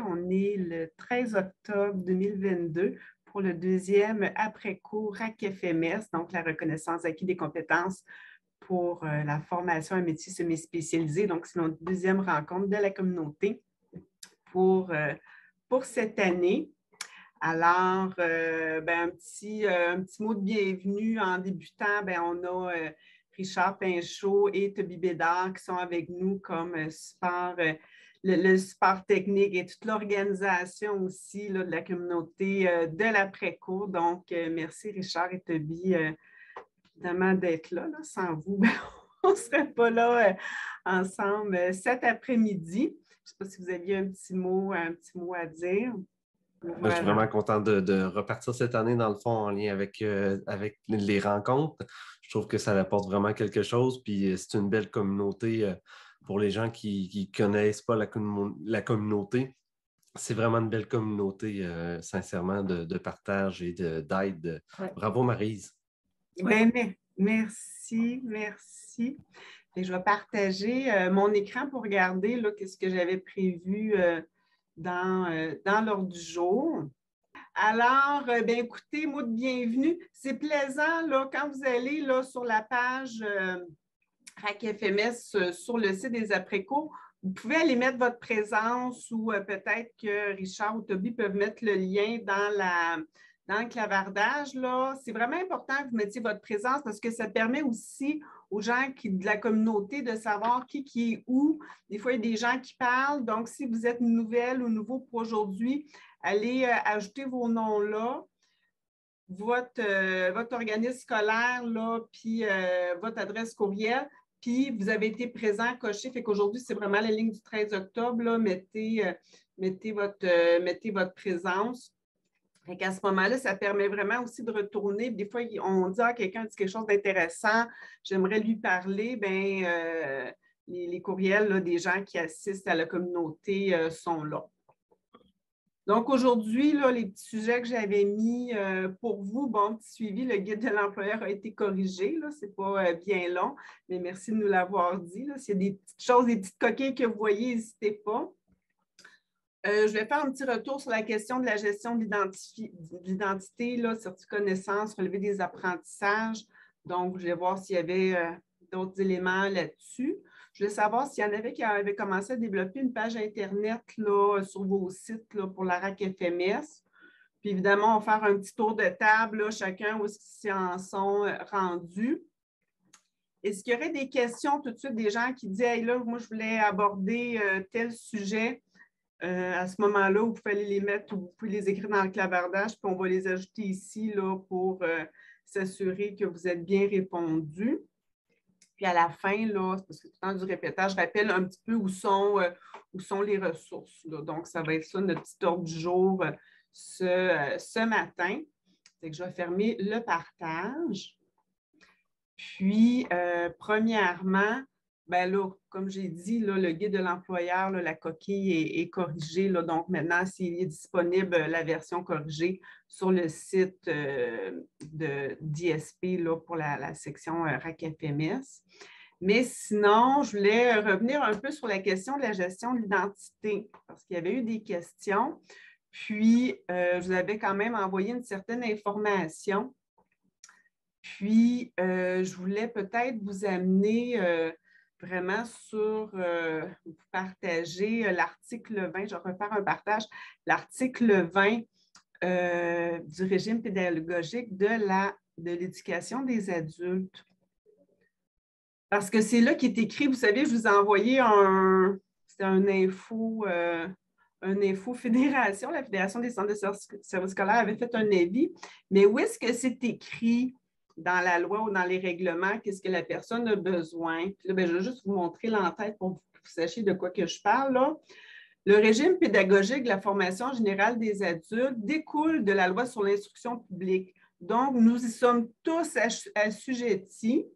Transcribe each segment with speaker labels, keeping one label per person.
Speaker 1: On est le 13 octobre 2022 pour le deuxième après-cours RAC FMS, donc la reconnaissance acquis des compétences pour euh, la formation à métier semi-spécialisé. Donc, c'est notre deuxième rencontre de la communauté pour, euh, pour cette année. Alors, euh, ben, un, petit, un petit mot de bienvenue en débutant. Ben, on a Richard Pinchot et Toby Bédard qui sont avec nous comme support le, support technique et toute l'organisation aussi de la communauté euh, de l'après-cours. Donc, euh, merci Richard et Toby euh, évidemment d'être là, Sans vous, ben, on ne serait pas là ensemble cet après-midi. Je ne sais pas si vous aviez un petit mot, un petit mot à dire.
Speaker 2: je suis vraiment content de, repartir cette année, dans le fond, en lien avec, avec les rencontres. Je trouve que ça apporte vraiment quelque chose. Puis c'est une belle communauté pour les gens qui ne connaissent pas la, communauté. C'est vraiment une belle communauté, euh, sincèrement, de, partage et d'aide. Bravo, Marise.
Speaker 1: Merci, merci. Et je vais partager euh, mon écran pour regarder ce que j'avais prévu euh, dans, dans l'ordre du jour. Alors, bien, écoutez, mot de bienvenue. C'est plaisant là, quand vous allez là, sur la page RAC FMS euh, sur le site des après-cours. Vous pouvez aller mettre votre présence ou euh, peut-être que Richard ou Toby peuvent mettre le lien dans, dans le clavardage. C'est vraiment important que vous mettiez votre présence parce que ça permet aussi aux gens de la communauté de savoir qui, qui est où. Des fois, il y a des gens qui parlent. Donc, si vous êtes nouvelle ou nouveau pour aujourd'hui, allez euh, ajouter vos noms là. Votre, votre organisme scolaire, là, puis votre adresse courriel puis vous avez été présent, coché, fait qu'aujourd'hui, c'est vraiment la ligne du 13 octobre, mettez, euh, mettez, votre, euh, mettez votre présence. Fait qu'à ce moment-là, ça permet vraiment aussi de retourner. Des fois, on dit à ah, quelqu'un dit quelque chose d'intéressant, j'aimerais lui parler. Bien, euh, les, courriels des gens qui assistent à la communauté sont là. Donc, aujourd'hui, les petits sujets que j'avais mis euh, pour vous, bon, petit suivi, le guide de l'employeur a été corrigé. Ce n'est pas euh, bien long, mais merci de nous l'avoir dit. S'il y a des petites choses, des petites coquilles que vous voyez, n'hésitez pas. Euh, je vais faire un petit retour sur la question de la gestion de l'identité, certificat connaissance, relever des apprentissages. Donc, je vais voir s'il y avait d'autres éléments là-dessus. Je voulais savoir s'il y en avait qui avaient commencé à développer une page Internet là, sur vos sites là, pour la RAC FMS. Puis évidemment, on va faire un petit tour de table, chacun où ils en sont euh, rendus. Est-ce qu'il y aurait des questions tout de suite des gens qui disent là, moi, je voulais aborder euh, tel sujet euh, à ce moment-là, vous pouvez les mettre ou vous pouvez les écrire dans le clavardage, puis on va les ajouter ici là, pour s'assurer que vous êtes bien répondu. Puis à la fin, là, parce que tout le temps du répétage, je rappelle un petit peu où sont, euh, où sont les ressources. Donc, ça va être ça, notre petit ordre du jour euh, ce, euh, ce matin. C'est que je vais fermer le partage. Puis, premièrement, ben là, comme j'ai dit, le guide de l'employeur, la coquille est, corrigée. Là, donc maintenant, s'il est disponible, la version corrigée sur le site euh, d'ISP pour la, section euh, RAC FMS. Mais sinon, je voulais revenir un peu sur la question de la gestion de l'identité, parce qu'il y avait eu des questions. Puis, euh, je vous avais quand même envoyé une certaine information. Puis, je voulais peut-être vous amener vraiment sur, euh, vous partager euh, l'article 20, je vais refaire un partage, l'article 20 euh, du régime pédagogique de la de l'éducation des adultes. Parce que c'est là qui est écrit, vous savez, je vous ai envoyé un, c'est un info, un info fédération, la Fédération des centres de services scolaires avait fait un avis, mais où est-ce que c'est écrit? Dans la loi ou dans les règlements, qu'est-ce que la personne a besoin. Puis là, ben, je vais juste vous montrer l'entête pour que vous sachiez de quoi que je parle. Là. Le régime pédagogique de la formation générale des adultes découle de la loi sur l'instruction publique. Donc, nous y sommes tous assujettis.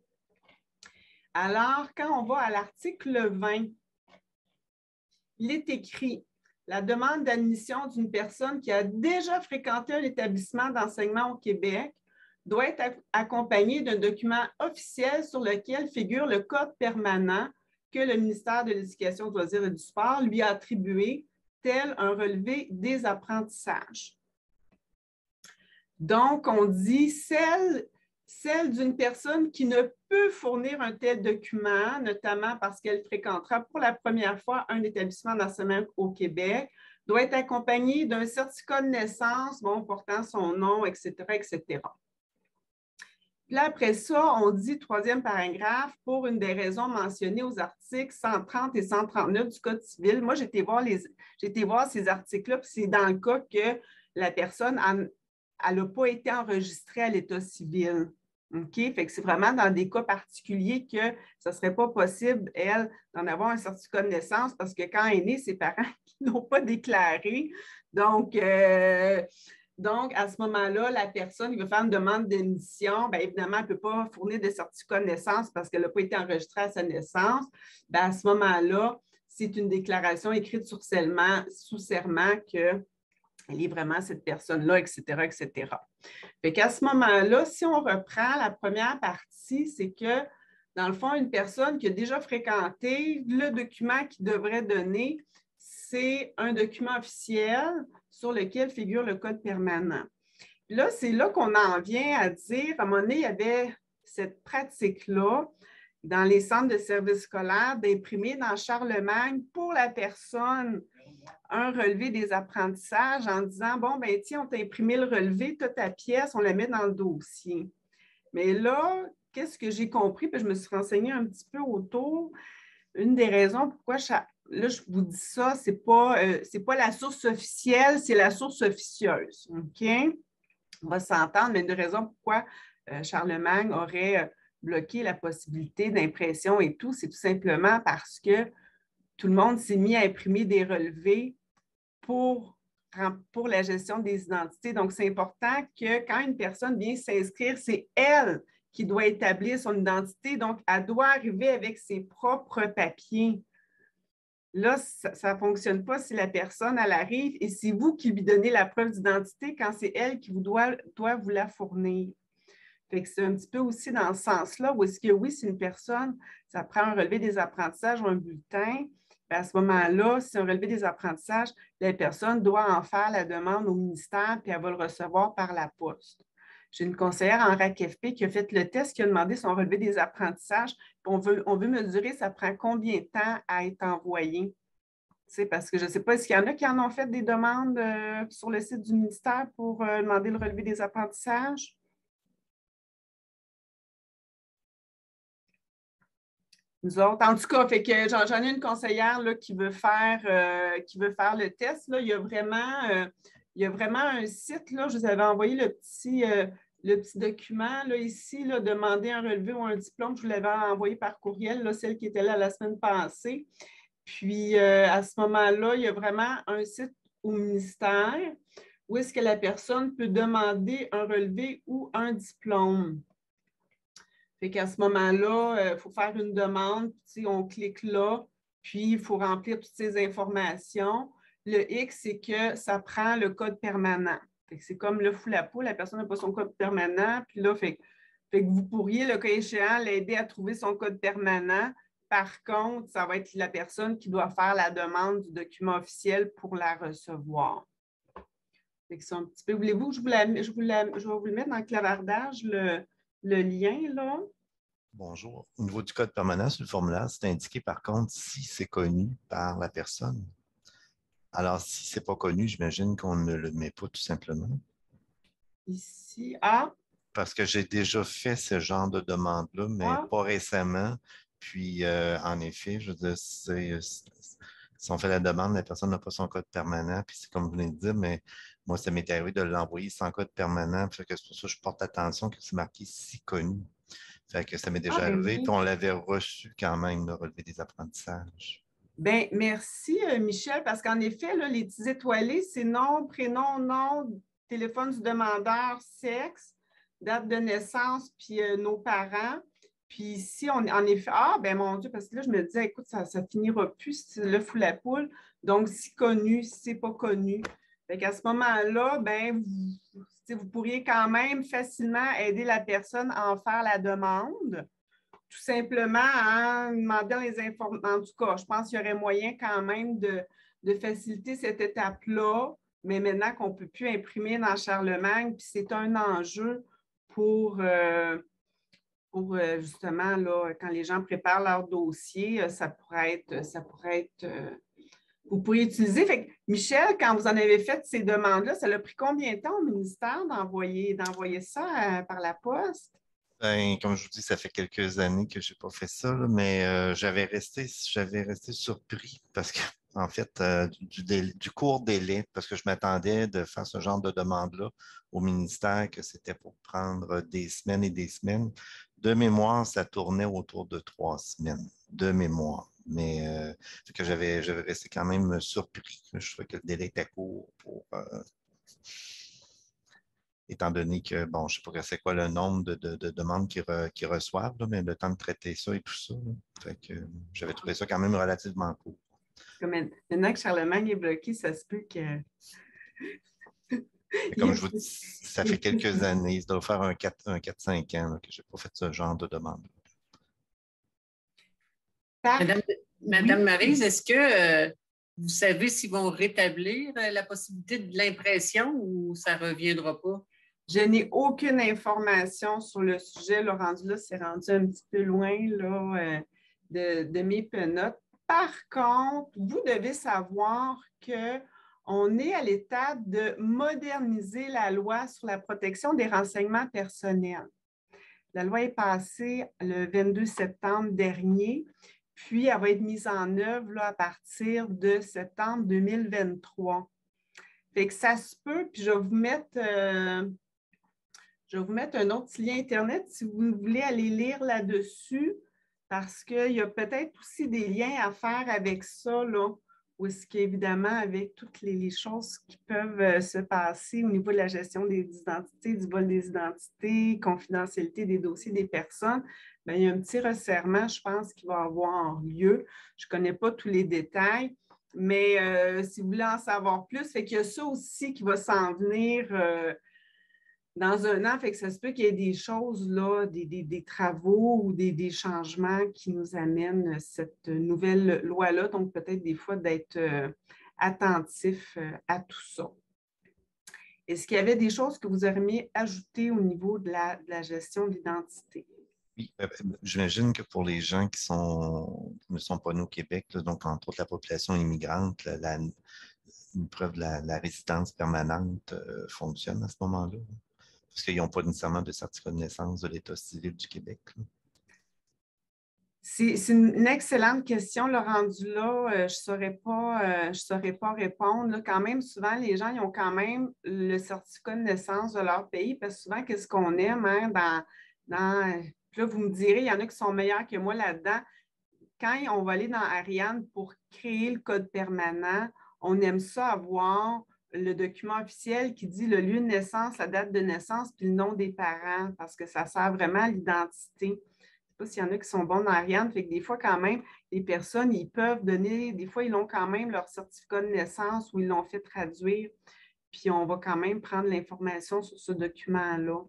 Speaker 1: Alors, quand on va à l'article 20, il est écrit la demande d'admission d'une personne qui a déjà fréquenté un établissement d'enseignement au Québec doit être accompagné d'un document officiel sur lequel figure le code permanent que le ministère de l'Éducation, du loisirs et du Sport lui a attribué tel un relevé des apprentissages. Donc, on dit celle, celle d'une personne qui ne peut fournir un tel document, notamment parce qu'elle fréquentera pour la première fois un établissement d'enseignement au Québec, doit être accompagnée d'un certificat de naissance bon, portant son nom, etc., etc. Là, après ça, on dit, troisième paragraphe, pour une des raisons mentionnées aux articles 130 et 139 du Code civil. Moi, été voir, voir ces articles-là, puis c'est dans le cas que la personne n'a pas été enregistrée à l'état civil. OK? Fait que c'est vraiment dans des cas particuliers que ce ne serait pas possible, elle, d'en avoir un certificat de naissance parce que quand elle est née, ses parents n'ont pas déclaré. Donc, euh, donc, à ce moment-là, la personne qui veut faire une demande d'émission, bien évidemment, elle ne peut pas fournir de certificat de naissance parce qu'elle n'a pas été enregistrée à sa naissance. Bien, à ce moment-là, c'est une déclaration écrite sur serment, sous serment qu'elle est vraiment cette personne-là, etc., etc. Fait qu'à ce moment-là, si on reprend la première partie, c'est que, dans le fond, une personne qui a déjà fréquenté, le document qu'il devrait donner, c'est un document officiel sur lequel figure le code permanent. Là, c'est là qu'on en vient à dire, à un moment donné, il y avait cette pratique-là dans les centres de services scolaires d'imprimer dans Charlemagne pour la personne un relevé des apprentissages en disant, bon, ben tiens, on t'a imprimé le relevé, toute ta pièce, on la met dans le dossier. Mais là, qu'est-ce que j'ai compris, puis je me suis renseignée un petit peu autour. Une des raisons pourquoi là, je vous dis ça, ce n'est pas, euh, pas la source officielle, c'est la source officieuse. OK? On va s'entendre, mais une raison pourquoi euh, Charlemagne aurait euh, bloqué la possibilité d'impression et tout, c'est tout simplement parce que tout le monde s'est mis à imprimer des relevés pour, pour la gestion des identités. Donc, c'est important que quand une personne vient s'inscrire, c'est elle qui doit établir son identité. Donc, elle doit arriver avec ses propres papiers. Là, ça ne fonctionne pas si la personne, elle arrive et c'est vous qui lui donnez la preuve d'identité quand c'est elle qui vous doit, vous la fournir. c'est un petit peu aussi dans ce sens-là où est-ce que oui, si une personne, ça prend un relevé des apprentissages ou un bulletin, ben, à ce moment-là, si un relevé des apprentissages, la personne doit en faire la demande au ministère puis elle va le recevoir par la poste. J'ai une conseillère en RACFP qui a fait le test, qui a demandé son relevé des apprentissages. On veut, on veut mesurer ça prend combien de temps à être envoyé? C'est parce que je ne sais pas, est-ce qu'il y en a qui en ont fait des demandes euh, sur le site du ministère pour euh, demander le relevé des apprentissages? Nous autres, en tout cas, fait que j'en ai une conseillère là, qui, veut faire, euh, qui veut faire le test. Là. Il y a vraiment il y a vraiment un site, là, je vous avais envoyé le petit, euh, le petit document là, ici, là, demander un relevé ou un diplôme. Je vous l'avais envoyé par courriel, là, celle qui était là la semaine passée. Puis euh, à ce moment-là, il y a vraiment un site au ministère où est-ce que la personne peut demander un relevé ou un diplôme. Fait qu'à ce moment-là, il euh, faut faire une demande, puis on clique là, puis il faut remplir toutes ces informations. Le X, c'est que ça prend le code permanent. C'est comme le fou la peau, la personne n'a pas son code permanent, puis là, fait, vous pourriez, le cas échéant, l'aider à trouver son code permanent. Par contre, ça va être la personne qui doit faire la demande du document officiel pour la recevoir. Voulez-vous je vous, je, vous je vais vous le mettre dans le clavardage, le, le lien, là?
Speaker 3: Bonjour. Au niveau du code permanent sur le formulaire, c'est indiqué par contre si c'est connu par la personne. Alors, si ce n'est pas connu, j'imagine qu'on ne le met pas tout simplement.
Speaker 1: Ici, ah.
Speaker 3: Parce que j'ai déjà fait ce genre de demande-là, mais ah. pas récemment. Puis, euh, en effet, je veux dire, si on fait la demande, la personne n'a pas son code permanent, puis c'est comme vous venez de dire, mais moi, ça m'est arrivé de l'envoyer sans code permanent. c'est pour ça que je porte attention que c'est marqué si connu. Fait que ça m'est déjà ah, ben arrivé, puis on l'avait reçu quand même, le relevé des apprentissages.
Speaker 1: Bien, merci, euh, Michel, parce qu'en effet, les petits étoilés, c'est nom, prénom, nom, téléphone du demandeur, sexe, date de naissance, puis euh, nos parents. Puis ici, on, en effet, ah, ben mon Dieu, parce que là, je me disais, écoute, ça ne finira plus, le fou la poule. Donc, si connu, si c'est pas connu. Fait qu'à ce moment-là, ben, vous, vous pourriez quand même facilement aider la personne à en faire la demande tout simplement en demandant les informations. En tout cas, je pense qu'il y aurait moyen quand même de, de faciliter cette étape-là, mais maintenant qu'on ne peut plus imprimer dans Charlemagne, puis c'est un enjeu pour, euh, pour euh, justement, là, quand les gens préparent leur dossier, euh, ça pourrait être, ça pourrait être vous pourriez utiliser. Michel, quand vous en avez fait ces demandes-là, ça a pris combien de temps au ministère d'envoyer ça par la poste?
Speaker 3: Ben, comme je vous dis, ça fait quelques années que je n'ai pas fait ça, mais j'avais resté, j'avais resté surpris parce que en fait, euh, du, court délai, parce que je m'attendais de faire ce genre de demande-là au ministère, que c'était pour prendre des semaines et des semaines. De mémoire, ça tournait autour de trois semaines, de mémoire. Mais euh, que j'avais, resté quand même surpris. Je trouvais que le délai était court pour. Euh, étant donné que, bon, je ne sais pas c'est quoi le nombre de, demandes qu'ils, reçoivent, mais le temps de traiter ça et tout ça. j'avais trouvé ça quand même relativement court.
Speaker 1: Maintenant que Charlemagne est bloqué, ça se peut que.
Speaker 3: Comme je vous dis, ça fait quelques années, ça doit faire un 4-5 ans que je n'ai pas fait ce genre de demande.
Speaker 4: Madame, Madame Marise, est-ce que euh, vous savez s'ils vont rétablir euh, la possibilité de l'impression ou ça ne reviendra pas?
Speaker 1: Je n'ai aucune information sur le sujet. Le rendu là, c'est rendu un petit peu loin là, euh, de, mes penotes. Par contre, vous devez savoir qu'on est à l'étape de moderniser la loi sur la protection des renseignements personnels. La loi est passée le 22 septembre dernier, puis elle va être mise en œuvre à partir de septembre 2023. Fait que ça se peut, puis je vais vous mettre, euh, je vais vous mettre un autre lien Internet si vous voulez aller lire là-dessus parce qu'il y a peut-être aussi des liens à faire avec ça, là, où est-ce qu'évidemment, avec toutes les, choses qui peuvent euh, se passer au niveau de la gestion des identités, du vol des identités, confidentialité des dossiers des personnes, bien, il y a un petit resserrement, je pense, qui va avoir lieu. Je ne connais pas tous les détails, mais euh, si vous voulez en savoir plus, fait qu'il y a ça aussi qui va s'en venir. Euh, dans un an, fait que ça se peut qu'il y ait des choses, là, des, travaux ou des, changements qui nous amènent cette nouvelle loi-là. Donc, peut-être des fois d'être euh, attentif euh, à tout ça. Est-ce qu'il y avait des choses que vous auriez ajouter au niveau de la, gestion de l'identité?
Speaker 3: Oui, euh, j'imagine que pour les gens qui, sont, ne sont pas nés au Québec, donc entre autres la population immigrante, la, une preuve de la, résidence permanente fonctionne à ce moment-là parce qu'ils n'ont pas nécessairement de certificat de naissance de l'État civil du Québec.
Speaker 1: C'est une excellente question. Le rendu là, euh, je ne saurais, pas, euh, saurais pas répondre. quand même, souvent, les gens ont quand même le certificat de naissance de leur pays parce que souvent, qu'est-ce qu'on aime hein, dans, dans. Là, vous me direz, il y en a qui sont meilleurs que moi là-dedans. Quand on va aller dans Ariane pour créer le code permanent, on aime ça avoir le document officiel qui dit le lieu de naissance, la date de naissance, puis le nom des parents, parce que ça sert vraiment à l'identité. Je ne sais pas s'il y en a qui sont bons dans Ariane, fait que des fois, quand même, les personnes, ils peuvent donner, des fois, ils ont quand même leur certificat de naissance ou ils l'ont fait traduire, puis on va quand même prendre l'information sur ce document-là.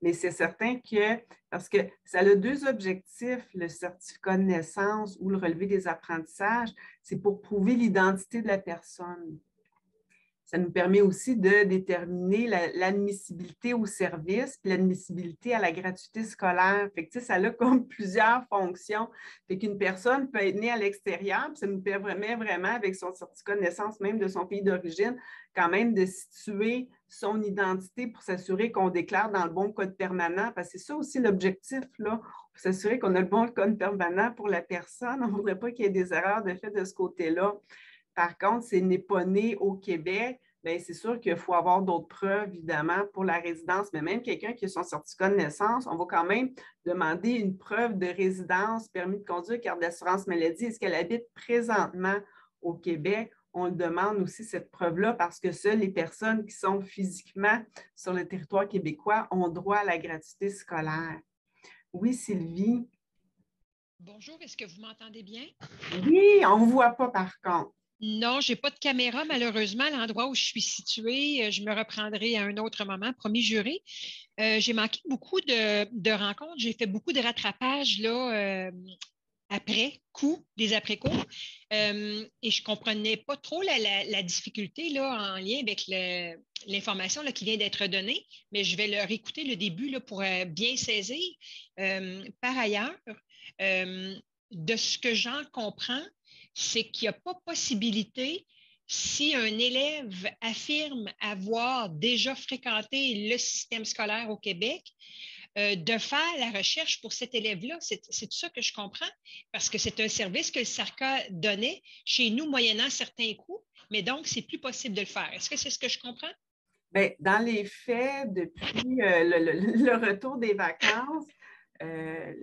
Speaker 1: Mais c'est certain que, parce que ça a deux objectifs, le certificat de naissance ou le relevé des apprentissages, c'est pour prouver l'identité de la personne ça nous permet aussi de déterminer l'admissibilité au service puis l'admissibilité à la gratuité scolaire. Fait que, ça a comme plusieurs fonctions. Fait qu'une personne peut être née à l'extérieur, puis ça nous permet vraiment, avec son certificat de naissance, même de son pays d'origine, quand même de situer son identité pour s'assurer qu'on déclare dans le bon code permanent, parce que c'est ça aussi l'objectif, là, s'assurer qu'on a le bon code permanent pour la personne. On ne voudrait pas qu'il y ait des erreurs de fait de ce côté-là. Par contre, c'est n'est pas né au Québec, bien, c'est sûr qu'il faut avoir d'autres preuves, évidemment, pour la résidence. Mais même quelqu'un qui a son certificat de naissance, on va quand même demander une preuve de résidence, permis de conduire, carte d'assurance maladie. Est-ce qu'elle habite présentement au Québec? On le demande aussi cette preuve-là parce que seules les personnes qui sont physiquement sur le territoire québécois ont droit à la gratuité scolaire. Oui, Sylvie?
Speaker 5: Bonjour, est-ce que vous m'entendez bien?
Speaker 1: Oui, on ne vous voit pas par contre.
Speaker 5: Non, je n'ai pas de caméra, malheureusement, à l'endroit où je suis située. Euh, je me reprendrai à un autre moment, promis juré. Euh, j'ai manqué beaucoup de, rencontres. J'ai fait beaucoup de rattrapages là, euh, après coup, des après-cours. Et je ne comprenais pas trop la, difficulté là, en lien avec l'information qui vient d'être donnée, mais je vais leur écouter le début là, pour bien saisir. Par ailleurs, de ce que j'en comprends, c'est qu'il n'y a pas possibilité si un élève affirme avoir déjà fréquenté le système scolaire au Québec, euh, de faire la recherche pour cet élève-là. C'est tout ça que je comprends, parce que c'est un service que le SARCA donnait chez nous moyennant certains coûts, mais donc, c'est plus possible de le faire. Est-ce que c'est ce que je comprends?
Speaker 1: Bien, dans les faits, depuis euh, le, retour des vacances, euh,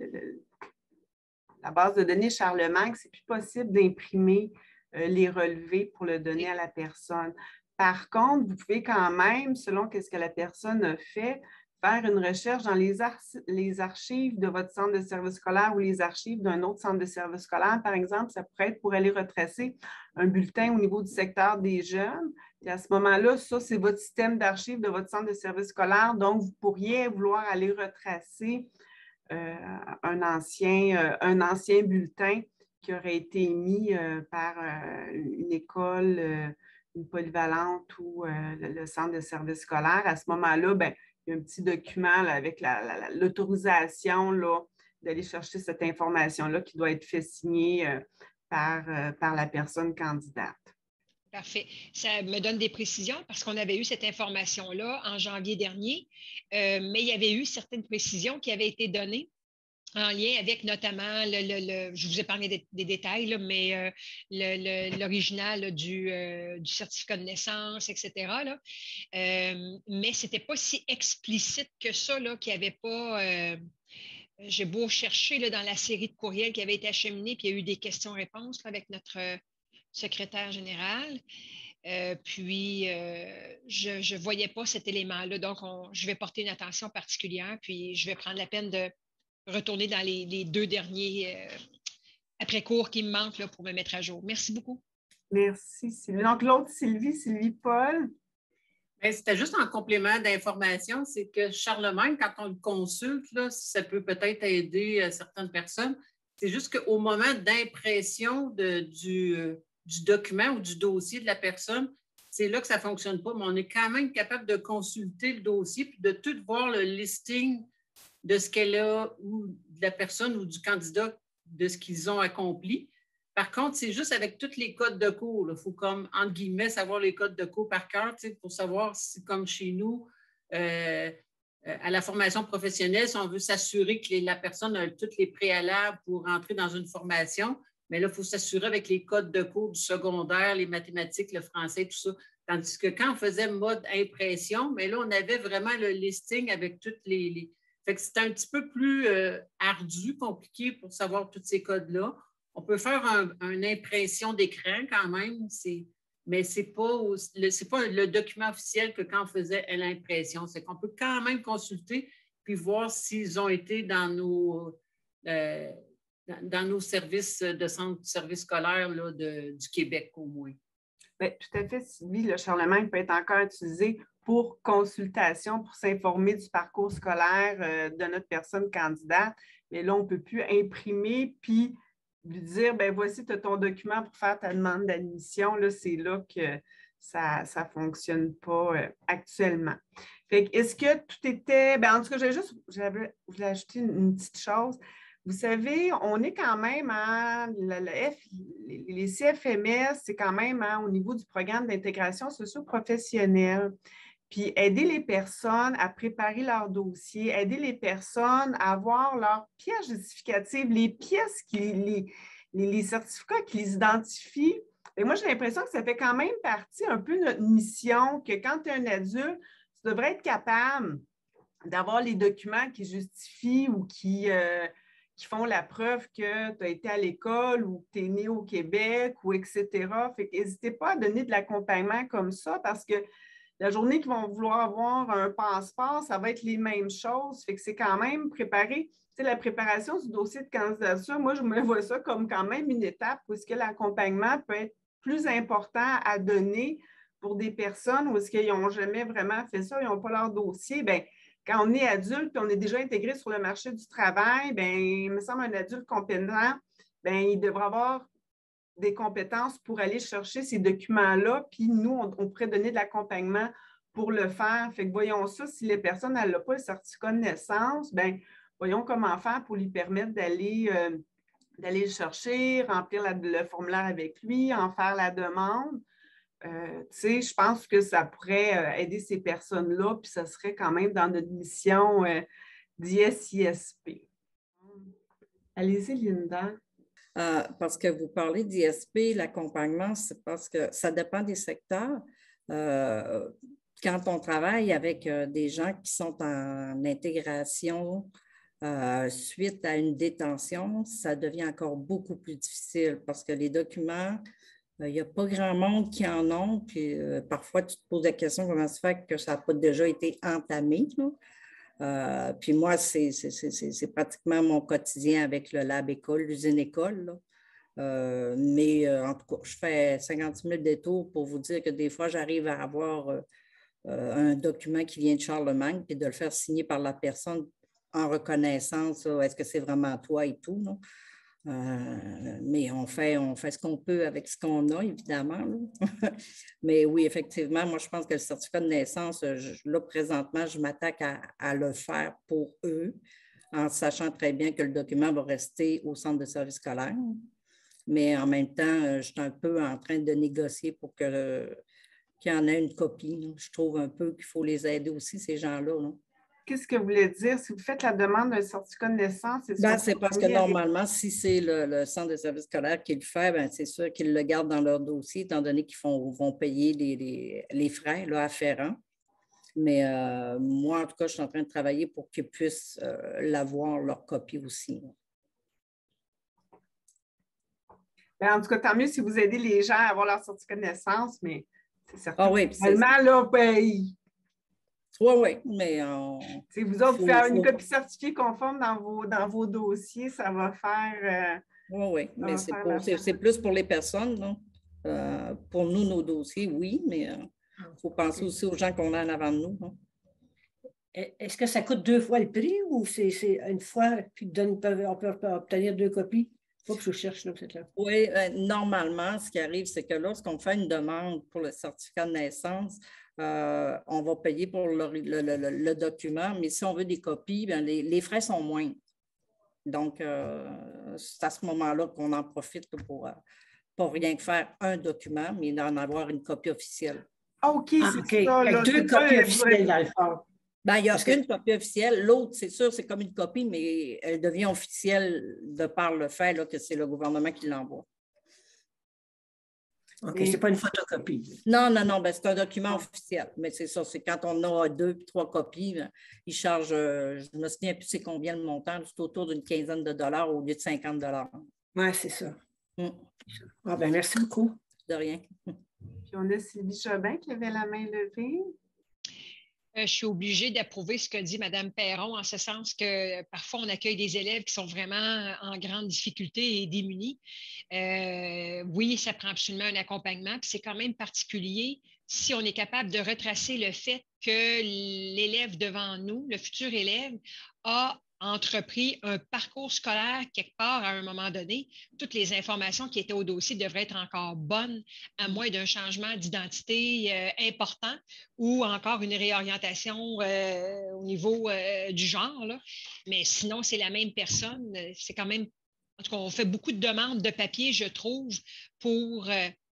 Speaker 1: base de données Charlemagne, c'est plus possible d'imprimer les relevés pour le donner à la personne. Par contre, vous pouvez quand même, selon ce que la personne a fait, faire une recherche dans les, archives de votre centre de service scolaire ou les archives d'un autre centre de service scolaire, par exemple, ça pourrait être pour aller retracer un bulletin au niveau du secteur des jeunes. Et à ce moment-là, ça, c'est votre système d'archives de votre centre de service scolaire. Donc, vous pourriez vouloir aller retracer euh, un, ancien, euh, un ancien bulletin qui aurait été émis euh, par une école, une polyvalente ou le, centre de service scolaire. À ce moment-là, ben, il y a un petit document avec l'autorisation d'aller chercher cette information-là qui doit être fait signer euh, par, euh, par la personne candidate.
Speaker 5: Parfait. Ça me donne des précisions parce qu'on avait eu cette information-là en janvier dernier, euh, mais il y avait eu certaines précisions qui avaient été données en lien avec notamment, le, je vous ai parlé des, détails, mais euh, l'original du, euh, du, certificat de naissance, etc. Mais ce n'était pas si explicite que ça, qu'il n'y avait pas... j'ai beau chercher dans la série de courriels qui avait été acheminée, puis il y a eu des questions-réponses avec notre secrétaire général. puis, je ne voyais pas cet élément-là. Donc, je vais porter une attention particulière, puis je vais prendre la peine de retourner dans les, deux derniers euh, après-cours qui me manquent là, pour me mettre à jour. Merci beaucoup.
Speaker 1: Merci, Sylvie. Donc, l'autre Sylvie, Sylvie Paul.
Speaker 4: Ben, c'était juste en complément d'information, c'est que Charlemagne, quand on le consulte, là, ça peut peut-être aider euh, certaines personnes. C'est juste qu'au moment d'impression du, euh, du document ou du dossier de la personne, c'est là que ça ne fonctionne pas, mais on est quand même capable de consulter le dossier puis de tout voir le listing de ce qu'elle a ou de la personne ou du candidat, de ce qu'ils ont accompli. Par contre, c'est juste avec tous les codes de cours. Il faut, comme, entre guillemets, savoir les codes de cours par cœur pour savoir si, comme chez nous, euh, euh, à la formation professionnelle, si on veut s'assurer que la personne a tous les préalables pour entrer dans une formation, mais là, il faut s'assurer avec les codes de cours du secondaire, les mathématiques, le français, tout ça. Tandis que quand on faisait mode impression, mais là, on avait vraiment le listing avec toutes les, c'est un petit peu plus euh, ardu, compliqué pour savoir tous ces codes-là. On peut faire une impression d'écran quand même, mais ce n'est pas, le, pas le document officiel que quand on faisait l'impression. C'est qu'on peut quand même consulter puis voir s'ils ont été dans nos, euh, dans, nos services de centre de service scolaire du Québec au moins.
Speaker 1: Bien, tout à fait, Sylvie. Le Charlemagne peut être encore utilisé pour consultation, pour s'informer du parcours scolaire euh, de notre personne candidate. Mais là, on ne peut plus imprimer puis lui dire, ben voici, tu as ton document pour faire ta demande d'admission. Là, c'est là que ça ne fonctionne pas euh, actuellement. est-ce que tout était. Ben, en tout cas, j'ai juste j'avais voulu ajouter une, petite chose. Vous savez, on est quand même à les CFMS, c'est quand même hein, au niveau du programme d'intégration socio-professionnelle. Puis aider les personnes à préparer leur dossier, aider les personnes à avoir leurs pièces justificatives, les pièces, qui, les, certificats qui les identifient. Et moi, j'ai l'impression que ça fait quand même partie un peu de notre mission, que quand tu es un adulte, tu devrais être capable d'avoir les documents qui justifient ou qui, euh, qui font la preuve que tu as été à l'école ou que tu es né au Québec ou etc. Fait n'hésitez pas à donner de l'accompagnement comme ça parce que la journée qu'ils vont vouloir avoir un passeport, ça va être les mêmes choses. Fait que c'est quand même préparé. Tu la préparation du dossier de candidature, moi, je me vois ça comme quand même une étape puisque l'accompagnement peut être plus important à donner pour des personnes où est-ce qu'ils n'ont jamais vraiment fait ça, ils n'ont pas leur dossier. Bien, quand on est adulte et on est déjà intégré sur le marché du travail, bien, il me semble un adulte compétent bien, il devrait avoir des compétences pour aller chercher ces documents-là, puis nous, on, pourrait donner de l'accompagnement pour le faire. Fait que voyons ça, si les personnes n'ont pas le certificat de naissance, bien, voyons comment faire pour lui permettre d'aller euh, d'aller le chercher, remplir le formulaire avec lui, en faire la demande. Euh, tu sais, je pense que ça pourrait euh, aider ces personnes-là, puis ça serait quand même dans notre mission d'ISISP. Allez-y, Linda.
Speaker 6: parce que vous parlez d'ISP, l'accompagnement, c'est parce que ça dépend des secteurs. quand on travaille avec des gens qui sont en intégration euh, suite à une détention, ça devient encore beaucoup plus difficile parce que les documents, euh, il n'y a pas grand monde qui en ont. Puis euh, parfois, tu te poses la question comment se fait que ça n'a pas déjà été entamé. puis moi, c'est pratiquement mon quotidien avec le lab école, l'usine école. mais en tout cas, je fais 50 000 détours pour vous dire que des fois, j'arrive à avoir un document qui vient de Charlemagne, puis de le faire signer par la personne en reconnaissance, est-ce que c'est vraiment toi et tout. Euh, mais on fait, on fait ce qu'on peut avec ce qu'on a, évidemment. mais oui, effectivement, moi, je pense que le certificat de naissance, là, présentement, je m'attaque à, le faire pour eux, en sachant très bien que le document va rester au centre de service scolaire. Mais en même temps, euh, je suis un peu en train de négocier pour qu'il y en ait une copie. Je trouve un peu qu'il faut les aider aussi, ces gens-là. Là
Speaker 1: qu'est-ce que vous voulez dire? Si vous faites la demande d'un certificat de naissance,
Speaker 6: c'est ben, C'est parce que normalement, si c'est le, centre de service scolaire qui le fait, ben, c'est sûr qu'ils le gardent dans leur dossier, étant donné qu'ils vont payer les, frais là, afférents. Mais euh, moi, en tout cas, je suis en train de travailler pour qu'ils puissent euh, l'avoir, leur copie aussi.
Speaker 1: Ben, en tout cas, tant mieux si vous aidez les gens à avoir leur certificat de naissance, mais c'est certain.
Speaker 6: Ah oui,
Speaker 1: là, ben,
Speaker 6: oui, oui, mais on...
Speaker 1: Vous autres, faire une copie certifiée conforme dans vos, dans vos dossiers, ça va faire...
Speaker 6: oui, euh, oui, mais c'est plus pour les personnes, non? Euh, pour nous, nos dossiers, oui, mais il euh, faut penser aussi aux gens qu'on a en avant de nous.
Speaker 7: Est-ce que ça coûte deux fois le prix ou c'est une fois, puis on peut obtenir deux copies? Il faut que je cherche là, peut-être là.
Speaker 6: Oui, normalement, ce qui arrive, c'est que lorsqu'on fait une demande pour le certificat de naissance, euh, on va payer pour le, document, mais si on veut des copies, ben, les, frais sont moins. Donc, euh, c'est à ce moment-là qu'on en profite pour, pour rien faire un document, mais d'en avoir une copie officielle.
Speaker 1: Ah, OK, ah, c'est ça.
Speaker 7: deux copies officielles dans le fond.
Speaker 6: Ben, il n'y a qu'une copie officielle. L'autre, c'est sûr, c'est comme une copie, mais elle devient officielle de par le fait que c'est le gouvernement qui l'envoie.
Speaker 7: OK, ce n'est pas une photocopie.
Speaker 6: Non, non, non, ben, c'est un document officiel. Mais c'est ça, c'est quand on a deux trois copies, ben, ils chargent, euh, je ne me souviens plus c'est combien le montant, c'est autour d'une quinzaine de dollars au lieu de 50 dollars.
Speaker 7: Oui, c'est ça. Mm. Ah ben merci beaucoup.
Speaker 6: De rien.
Speaker 1: Puis on a Sylvie Jobin qui avait la main levée.
Speaker 5: Euh, je suis obligée d'approuver ce que dit Mme Perron, en ce sens que parfois on accueille des élèves qui sont vraiment en grande difficulté et démunis. Euh, oui, ça prend absolument un accompagnement, puis c'est quand même particulier si on est capable de retracer le fait que l'élève devant nous, le futur élève, a entrepris un parcours scolaire quelque part à un moment donné, toutes les informations qui étaient au dossier devraient être encore bonnes, à moins d'un changement d'identité euh, important ou encore une réorientation euh, au niveau euh, du genre. Mais sinon, c'est la même personne. C'est quand même, en tout cas, on fait beaucoup de demandes de papier, je trouve, pour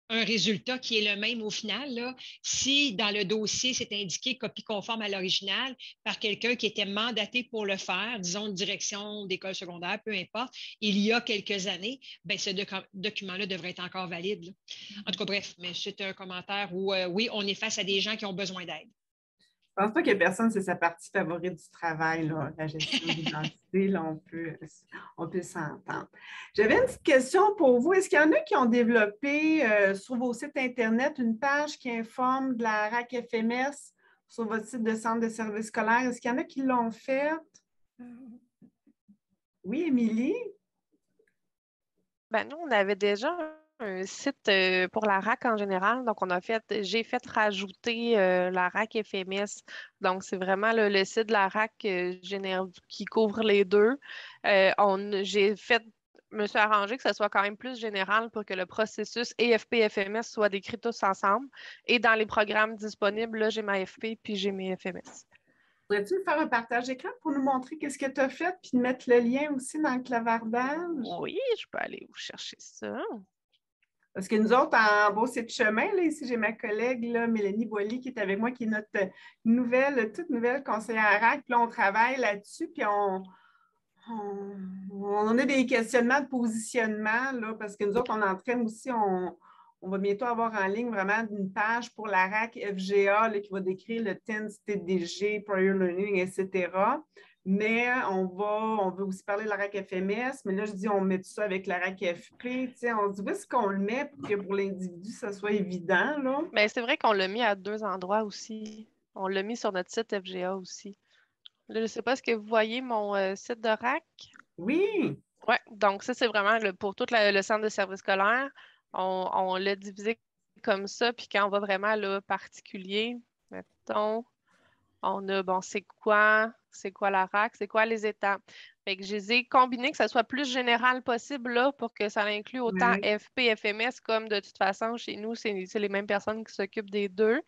Speaker 5: un résultat qui est le même au final. Si dans le dossier, c'est indiqué copie conforme à l'original par quelqu'un qui était mandaté pour le faire, disons une direction d'école secondaire, peu importe, il y a quelques années, ben, ce document-là devrait être encore valide. En tout cas, bref, mais c'est un commentaire où, euh, oui, on est face à des gens qui ont besoin d'aide.
Speaker 1: Je pense pas que personne, c'est sa partie favorite du travail, la gestion de l'identité. on peut, on peut s'entendre. J'avais une petite question pour vous. Est-ce qu'il y en a qui ont développé euh, sur vos sites Internet une page qui informe de la RAC FMS sur votre site de centre de service scolaire? Est-ce qu'il y en a qui l'ont fait? Oui, Émilie?
Speaker 8: Ben, nous, on avait déjà un site euh, pour la RAC en général. Donc, on a fait, j'ai fait rajouter euh, la RAC FMS. Donc, c'est vraiment le, site de la RAC euh, qui couvre les deux. j'ai fait me suis arrangé que ce soit quand même plus général pour que le processus EFP-FMS soit décrit tous ensemble. Et dans les programmes disponibles, là, j'ai ma FP puis j'ai mes FMS.
Speaker 1: Pourrais-tu me faire un partage d'écran pour nous montrer qu'est-ce que tu as fait puis mettre le lien aussi dans le clavardage?
Speaker 8: Oui, je peux aller vous chercher ça.
Speaker 1: Parce que nous autres, en beau de chemin, là, ici, j'ai ma collègue Mélanie Boily qui est avec moi, qui est notre nouvelle, toute nouvelle conseillère RAC. Puis là, on travaille là-dessus, puis on, on, a des questionnements de positionnement, là, parce que nous autres, on entraîne aussi, on, va bientôt avoir en ligne vraiment une page pour la RAC FGA qui va décrire le TENS, TDG, Prior Learning, etc. Mais on va, on veut aussi parler de la RAC FMS, mais là, je dis on met tout ça avec la RAC FP. On dit où est-ce qu'on le met pour que pour l'individu, ça soit évident? Là?
Speaker 8: Mais c'est vrai qu'on l'a mis à deux endroits aussi. On l'a mis sur notre site FGA aussi je ne sais pas, est-ce que vous voyez mon euh, site de RAC?
Speaker 1: Oui.
Speaker 8: Oui, donc ça, c'est vraiment pour tout le centre de service scolaire. On, l'a divisé comme ça, puis quand on va vraiment là, particulier, mettons, on a, bon, c'est quoi, c'est quoi la RAC, c'est quoi les étapes? Fait que je les ai combinés, que ça soit plus général possible là, pour que ça inclue autant FP, FMS, comme de toute façon, chez nous, c'est les mêmes personnes qui s'occupent des deux.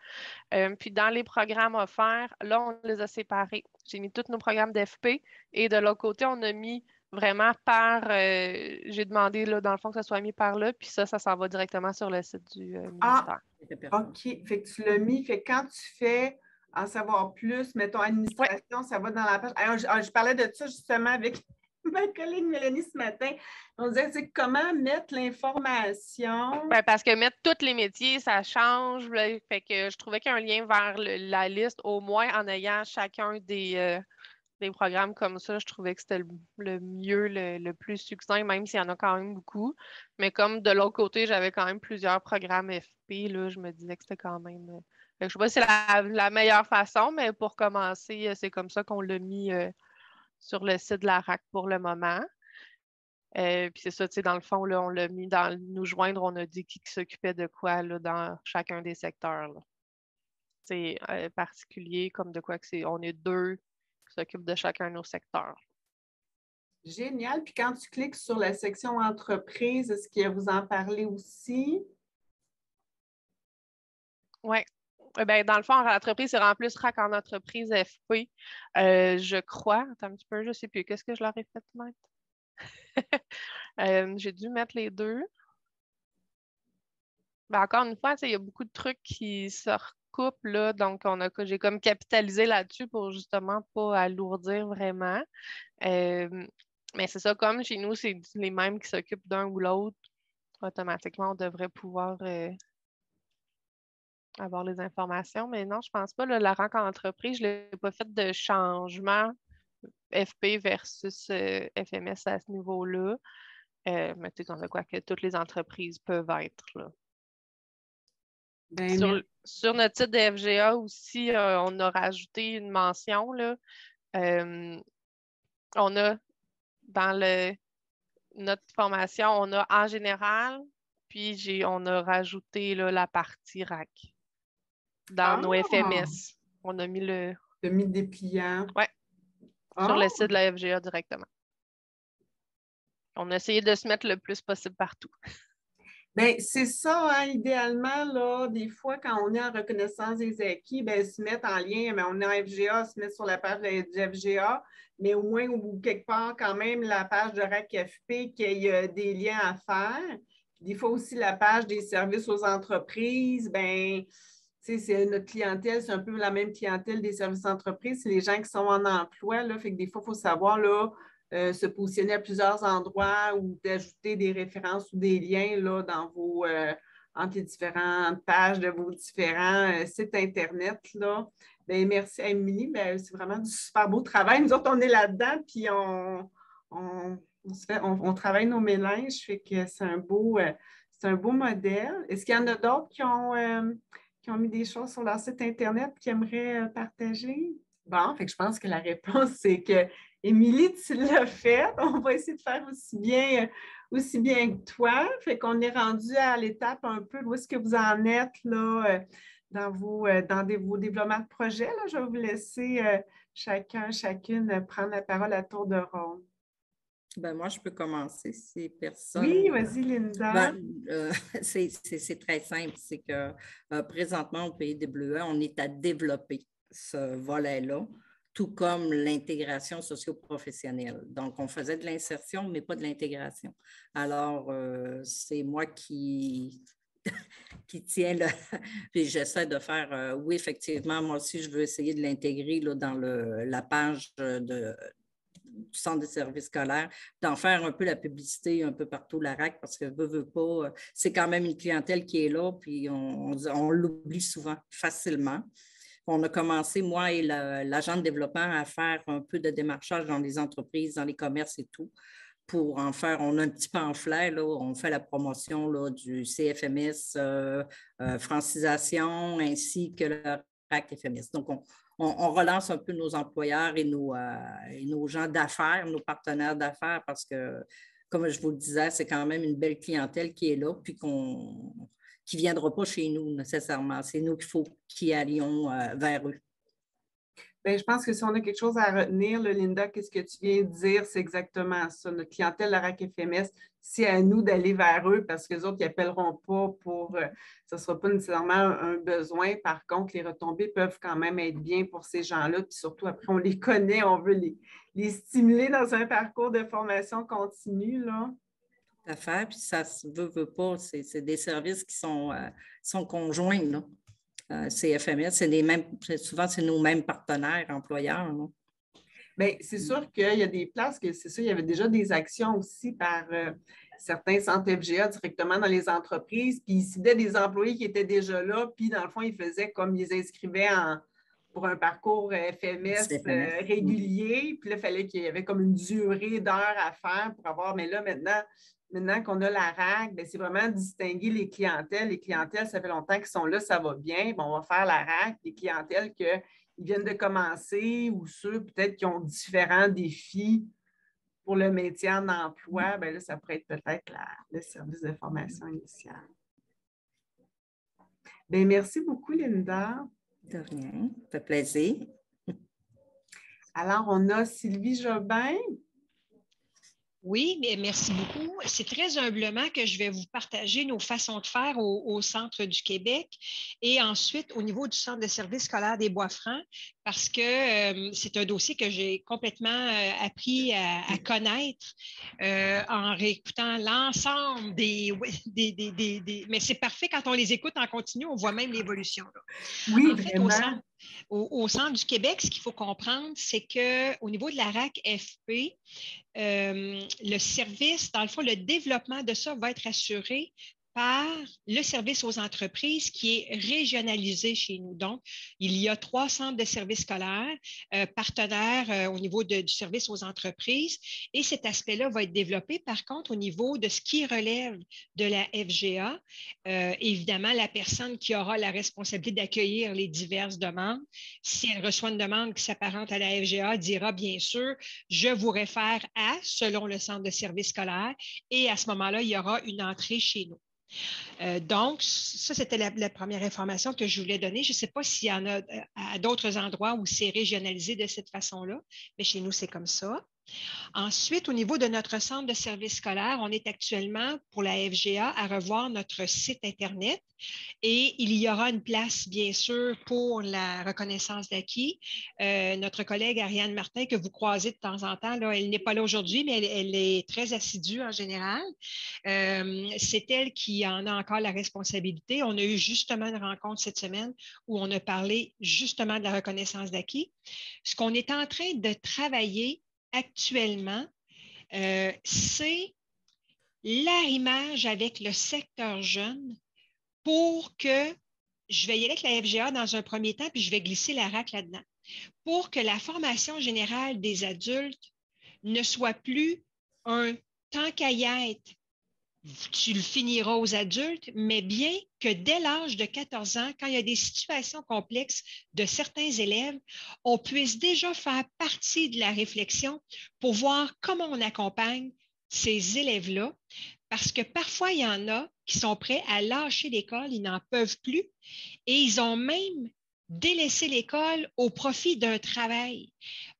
Speaker 8: Euh, puis dans les programmes offerts, là, on les a séparés. J'ai mis tous nos programmes d'FP et de l'autre côté, on a mis vraiment par. Euh, j'ai demandé, là, dans le fond, que ça soit mis par là, puis ça, ça s'en va directement sur le site du euh,
Speaker 1: ah, ministère. Ah, OK. Fait que tu l'as mis. Fait que quand tu fais en savoir plus, mettons, administration, ça va dans la page. Je, parlais de ça justement avec ma collègue Mélanie ce matin. On disait, c'est comment mettre l'information?
Speaker 8: Ben, parce que mettre tous les métiers, ça change. fait que je trouvais qu'il y a un lien vers la liste, au moins en ayant chacun des, euh, des programmes comme ça. Je trouvais que c'était le, mieux, le, plus succinct, même s'il y en a quand même beaucoup. Mais comme de l'autre côté, j'avais quand même plusieurs programmes FP, là, je me disais que c'était quand même. Euh, je ne sais pas si c'est la, meilleure façon, mais pour commencer, euh, c'est comme ça qu'on l'a mis euh, sur le site de la RAC pour le moment. Euh, puis c'est ça, tu sais, dans le fond, là, on l'a mis dans nous joindre, on a dit qui, s'occupait de quoi là, dans chacun des secteurs. C'est particulier, comme de quoi que c'est. On est deux qui s'occupent de chacun de nos secteurs.
Speaker 1: Génial. Puis quand tu cliques sur la section entreprise, est-ce que vous en parlez aussi?
Speaker 8: Oui, ben, dans le fond, en entreprise, c'est en plus RAC en entreprise FP. Euh, je crois. Attends un petit peu, je ne sais plus. Qu'est-ce que je leur ai fait mettre? Euh, j'ai dû mettre les deux. Ben, encore une fois, il y a beaucoup de trucs qui se recoupent. Là, donc, j'ai comme capitalisé là-dessus pour justement pas alourdir vraiment. Euh, mais c'est ça, comme chez nous, c'est les mêmes qui s'occupent d'un ou l'autre. Automatiquement, on devrait pouvoir avoir les informations, mais non, je ne pense pas. la rencontre en entreprise, je n'ai pas fait de changement FP versus euh, FMS à ce niveau-là. Euh, mais tu sais, on a quoi que toutes les entreprises peuvent être. Là. Ben, sur, notre site de FGA aussi, euh, on a rajouté une mention. Là. on a dans le, notre formation, on a en général, puis on a rajouté là, la partie RAC dans nos ah! FMS. On a mis le.
Speaker 1: Le mis dépliant.
Speaker 8: Oui. Sur le ah! site de la FGA directement. On a essayé de se mettre le plus possible partout.
Speaker 1: Bien, c'est ça, hein, idéalement, là, des fois, quand on est en reconnaissance des acquis, bien, se mettre en lien, mais on est en FGA, se mettre sur la page de FGA, mais au moins, ou quelque part, quand même, la page de RAC-FP, qu'il y a des liens à faire. Des fois aussi, la page des services aux entreprises, bien, c'est notre clientèle, c'est un peu la même clientèle des services d'entreprise. C'est les gens qui sont en emploi. Là, fait que des fois, il faut savoir là, euh, se positionner à plusieurs endroits ou d'ajouter des références ou des liens là, dans vos, euh, entre les différentes pages de vos différents euh, sites Internet. Là. Bien, merci, Émilie. Ben, c'est vraiment du super beau travail. Nous autres, on est là-dedans, puis on, on, travaille nos mélanges. Fait que c'est un beau. c'est un beau modèle. Est-ce qu'il y en a d'autres qui ont, qui ont mis des choses sur leur site Internet qui aimeraient euh, partager? Bon, fait que je pense que la réponse, c'est que Émilie, tu l'as fait. On va essayer de faire aussi bien, euh, aussi bien que toi. Fait qu'on est rendu à l'étape un peu où est-ce que vous en êtes là, euh, dans, vos, dans vos développements de projet. Là. Je vais vous laisser chacun, chacune prendre la parole à tour de rôle.
Speaker 6: Ben, moi, je peux commencer si personne.
Speaker 1: Oui, vas-y, Linda.
Speaker 6: Ben, euh, c'est très simple. C'est que euh, présentement, au Pays des Bleuets, on est à développer ce volet-là, tout comme l'intégration socio-professionnelle. Donc, on faisait de l'insertion, mais pas de l'intégration. Alors, euh, c'est moi qui, qui tiens le. Puis j'essaie de faire, oui, effectivement, moi aussi, je veux essayer de l'intégrer dans le, la page de, centre de services scolaires, d'en faire un peu la publicité un peu partout, la RAC, parce que veut, veut pas, euh, c'est quand même une clientèle qui est là, puis on, l'oublie souvent facilement. On a commencé, moi et l'agent de développement, à faire un peu de démarchage dans les entreprises, dans les commerces et tout, pour en faire, on a un petit pamphlet, là, on fait la promotion là, du CFMS, euh, euh, francisation, ainsi que le RAC FMS. Donc, on, on, relance un peu nos employeurs et nos, euh, nos gens d'affaires, nos partenaires d'affaires, parce que, comme je vous le disais, c'est quand même une belle clientèle qui est là, puis qu'on qui ne viendra pas chez nous nécessairement. C'est nous qu'il faut qu'ils allions euh, vers eux.
Speaker 1: Bien, je pense que si on a quelque chose à retenir, Linda, qu'est-ce que tu viens de dire, c'est exactement ça. Notre clientèle, la RAC FMS, c'est à nous d'aller vers eux parce que les autres, ils n'appelleront pas pour. Euh, ce ne sera pas nécessairement un, besoin. Par contre, les retombées peuvent quand même être bien pour ces gens-là. Puis surtout, après, on les connaît, on veut les, les stimuler dans un parcours de formation continue. Là.
Speaker 6: À. Puis ça ne veut, veut pas. C'est des services qui sont, euh, sont conjoints. Là. Euh, CFMS, c'est les mêmes, souvent, c'est nos mêmes partenaires employeurs.
Speaker 1: Bien, c'est sûr qu'il y a des places que c'est ça, il y avait déjà des actions aussi par euh, certains centres FGA directement dans les entreprises, puis ils citaient des employés qui étaient déjà là, puis dans le fond, ils faisaient comme ils inscrivaient pour un parcours FMS, euh, régulier, puis là, il fallait qu'il y avait comme une durée d'heures à faire pour avoir, mais là, maintenant, maintenant qu'on a la RAC, ben, c'est vraiment distinguer les clientèles. Les clientèles, ça fait longtemps qu'ils sont là, ça va bien. on va faire la RAC. Les clientèles qui viennent de commencer ou ceux peut-être qui ont différents défis pour le maintien en emploi, ben là, ça pourrait être peut-être le service de formation initiale. Bien, merci beaucoup, Linda.
Speaker 6: De rien, ça fait plaisir.
Speaker 1: Alors, on a Sylvie Jobin.
Speaker 5: Oui, mais merci beaucoup. C'est très humblement que je vais vous partager nos façons de faire au, centre du Québec et ensuite au niveau du centre de services scolaires des Bois-Francs, parce que euh, c'est un dossier que j'ai complètement euh, appris à, connaître euh, en réécoutant l'ensemble des, des, des, Mais c'est parfait quand on les écoute en continu, on voit même l'évolution.
Speaker 1: Oui, vraiment.
Speaker 5: Au centre, du Québec, ce qu'il faut comprendre, c'est qu'au niveau de la RAC FP, le service, dans le fond, le développement de ça va être assuré par le service aux entreprises qui est régionalisé chez nous. Donc, il y a trois centres de services scolaires euh, partenaires euh, au niveau du service aux entreprises et cet aspect-là va être développé. Par contre, au niveau de ce qui relève de la FGA, euh, évidemment, la personne qui aura la responsabilité d'accueillir les diverses demandes, si elle reçoit une demande qui s'apparente à la FGA, dira bien sûr, je vous réfère à selon le centre de service scolaire et à ce moment-là, il y aura une entrée chez nous. Euh, donc, ça, c'était la, première information que je voulais donner. Je ne sais pas s'il y en a euh, à d'autres endroits où c'est régionalisé de cette façon-là, mais chez nous, c'est comme ça. Ensuite, au niveau de notre centre de services scolaires, on est actuellement pour la FGA à revoir notre site Internet et il y aura une place, bien sûr, pour la reconnaissance d'acquis. Euh, notre collègue Ariane Martin, que vous croisez de temps en temps, elle n'est pas là aujourd'hui, mais elle, est très assidue en général. Euh, c'est elle qui en a encore la responsabilité. On a eu justement une rencontre cette semaine où on a parlé justement de la reconnaissance d'acquis. Ce qu'on est en train de travailler actuellement, euh, c'est l'arrimage avec le secteur jeune pour que je vais y aller avec la FGA dans un premier temps, puis je vais glisser la RAC là-dedans, pour que la formation générale des adultes ne soit plus un tant qu'à y tu le finiras aux adultes, mais bien que dès l'âge de 14 ans, quand il y a des situations complexes de certains élèves, on puisse déjà faire partie de la réflexion pour voir comment on accompagne ces élèves-là, parce que parfois, il y en a qui sont prêts à lâcher l'école, ils n'en peuvent plus, et ils ont même délaissé l'école au profit d'un travail.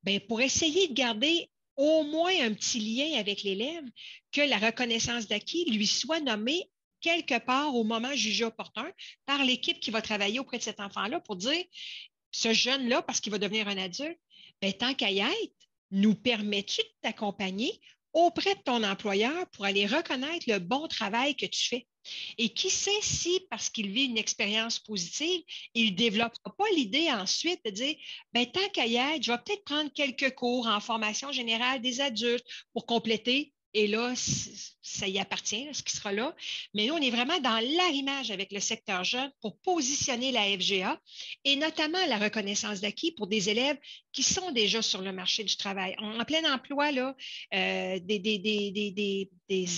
Speaker 5: Bien, pour essayer de garder au moins un petit lien avec l'élève, que la reconnaissance d'acquis lui soit nommée quelque part au moment jugé opportun par l'équipe qui va travailler auprès de cet enfant-là pour dire ce jeune-là, parce qu'il va devenir un adulte, ben, tant qu'à y être, nous permets-tu de t'accompagner auprès de ton employeur pour aller reconnaître le bon travail que tu fais? Et qui sait si, parce qu'il vit une expérience positive, il ne développera pas l'idée ensuite de dire, ben, tant qu'à y être, je vais peut-être prendre quelques cours en formation générale des adultes pour compléter et là, ça y appartient, ce qui sera là. Mais nous, on est vraiment dans l'arrimage avec le secteur jeune pour positionner la FGA et notamment la reconnaissance d'acquis pour des élèves qui sont déjà sur le marché du travail. En, plein emploi, là, euh, des,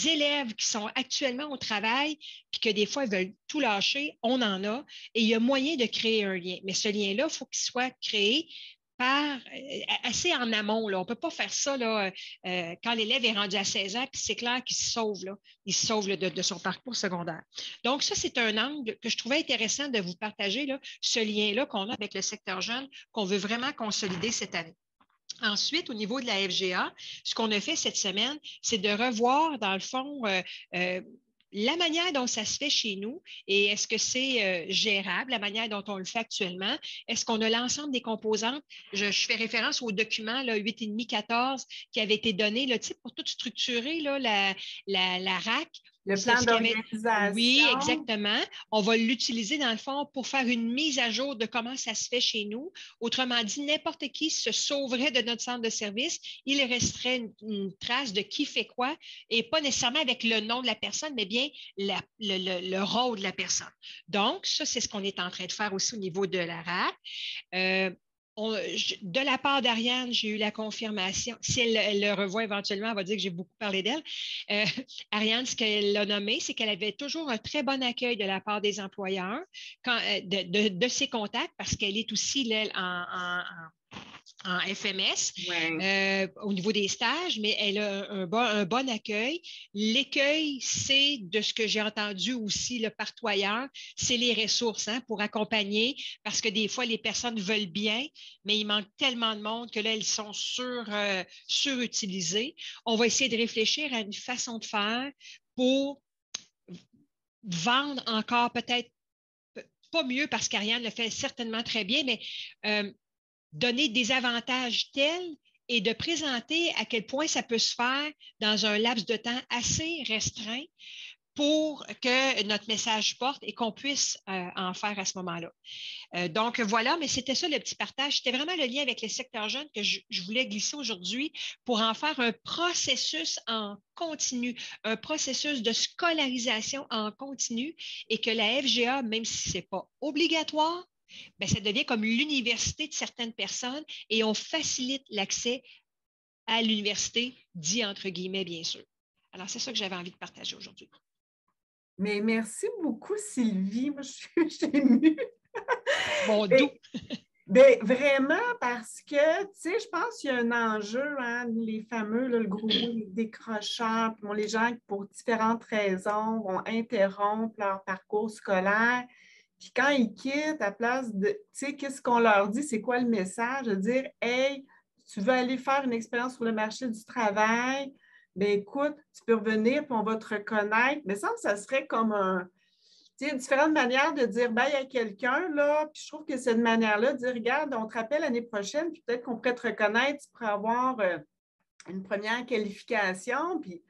Speaker 5: élèves qui sont actuellement au travail, puis que des fois, ils veulent tout lâcher, on en a. Et il y a moyen de créer un lien. Mais ce lien-là, il faut qu'il soit créé euh, assez en amont. Là. On ne peut pas faire ça là, euh, quand l'élève est rendu à 16 ans, puis c'est clair qu'il se sauve. Là. Il se sauve de, son parcours secondaire. Donc, ça, c'est un angle que je trouvais intéressant de vous partager, là, ce lien-là qu'on a avec le secteur jeune, qu'on veut vraiment consolider cette année. Ensuite, au niveau de la FGA, ce qu'on a fait cette semaine, c'est de revoir, dans le fond, euh, la manière dont ça se fait chez nous et est-ce que c'est euh, gérable, la manière dont on le fait actuellement? Est-ce qu'on a l'ensemble des composantes? Je, fais référence au document 8,5-14 qui avait été donné pour tout structurer là, la RAC.
Speaker 1: Le plan d'organisation.
Speaker 5: Oui, exactement. On va l'utiliser dans le fond pour faire une mise à jour de comment ça se fait chez nous. Autrement dit, n'importe qui se sauverait de notre centre de service. Il resterait une, trace de qui fait quoi et pas nécessairement avec le nom de la personne, mais bien le, rôle de la personne. Donc, ça, c'est ce qu'on est en train de faire aussi au niveau de la RAC. Euh, de la part d'Ariane, j'ai eu la confirmation. Si elle, le revoit éventuellement, elle va dire que j'ai beaucoup parlé d'elle. Euh, Ariane, ce qu'elle a nommé, c'est qu'elle avait toujours un très bon accueil de la part des employeurs, euh, de, ses contacts, parce qu'elle est aussi en en FMS euh, au niveau des stages, mais elle a un bon, un bon accueil. L'écueil, c'est de ce que j'ai entendu aussi le partout ailleurs, c'est les ressources hein, pour accompagner, parce que des fois, les personnes veulent bien, mais il manque tellement de monde que là, elles sont sur, euh, surutilisées. On va essayer de réfléchir à une façon de faire pour vendre encore peut-être pas mieux parce qu'Ariane le fait certainement très bien, mais euh, donner des avantages tels et de présenter à quel point ça peut se faire dans un laps de temps assez restreint pour que notre message porte et qu'on puisse euh, en faire à ce moment-là. Euh, donc voilà, mais c'était ça le petit partage. C'était vraiment le lien avec les secteurs jeunes que je, je voulais glisser aujourd'hui pour en faire un processus en continu, un processus de scolarisation en continu et que la FGA, même si ce n'est pas obligatoire, ben, ça devient comme l'université de certaines personnes et on facilite l'accès à l'université, dit entre guillemets, bien sûr. Alors, c'est ça que j'avais envie de partager aujourd'hui.
Speaker 1: Mais merci beaucoup, Sylvie. Moi, je suis émue.
Speaker 5: Bon, d'où?
Speaker 1: Ben, vraiment, parce que, tu sais, je pense qu'il y a un enjeu, hein, les fameux, le gros les décrocheurs, les gens qui, pour différentes raisons, vont interrompre leur parcours scolaire. Puis quand ils quittent, à place de, tu sais, qu'est-ce qu'on leur dit? C'est quoi le message? De dire, hey, tu veux aller faire une expérience sur le marché du travail? Bien, écoute, tu peux revenir, puis on va te reconnaître. Mais ça, ça serait comme un, tu sais, différentes manières de dire bye à quelqu'un, là. Puis je trouve que cette manière-là de dire, regarde, on te rappelle l'année prochaine, puis peut-être qu'on pourrait te reconnaître, tu pourrais avoir euh, une première qualification, puis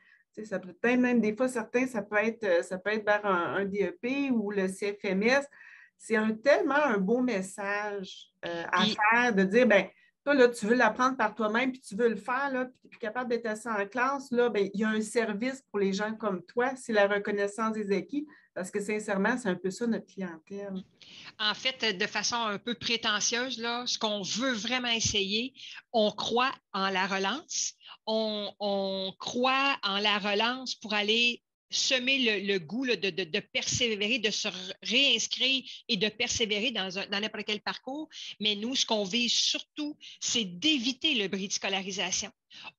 Speaker 1: ça peut être même des fois, certains, ça peut être, euh, ça peut être vers un, DEP ou le CFMS. C'est un, tellement un beau message euh, à faire de dire, ben toi, là, tu veux l'apprendre par toi-même, puis tu veux le faire, là, puis tu es capable d'être assis en classe, là, ben, il y a un service pour les gens comme toi, c'est la reconnaissance des acquis, parce que sincèrement, c'est un peu ça notre clientèle.
Speaker 5: En fait, de façon un peu prétentieuse, là, ce qu'on veut vraiment essayer, on croit en la relance, on, croit en la relance pour aller semer le, goût de, persévérer, de se réinscrire et de persévérer dans, n'importe quel parcours. Mais nous, ce qu'on vise surtout, c'est d'éviter le bris de scolarisation.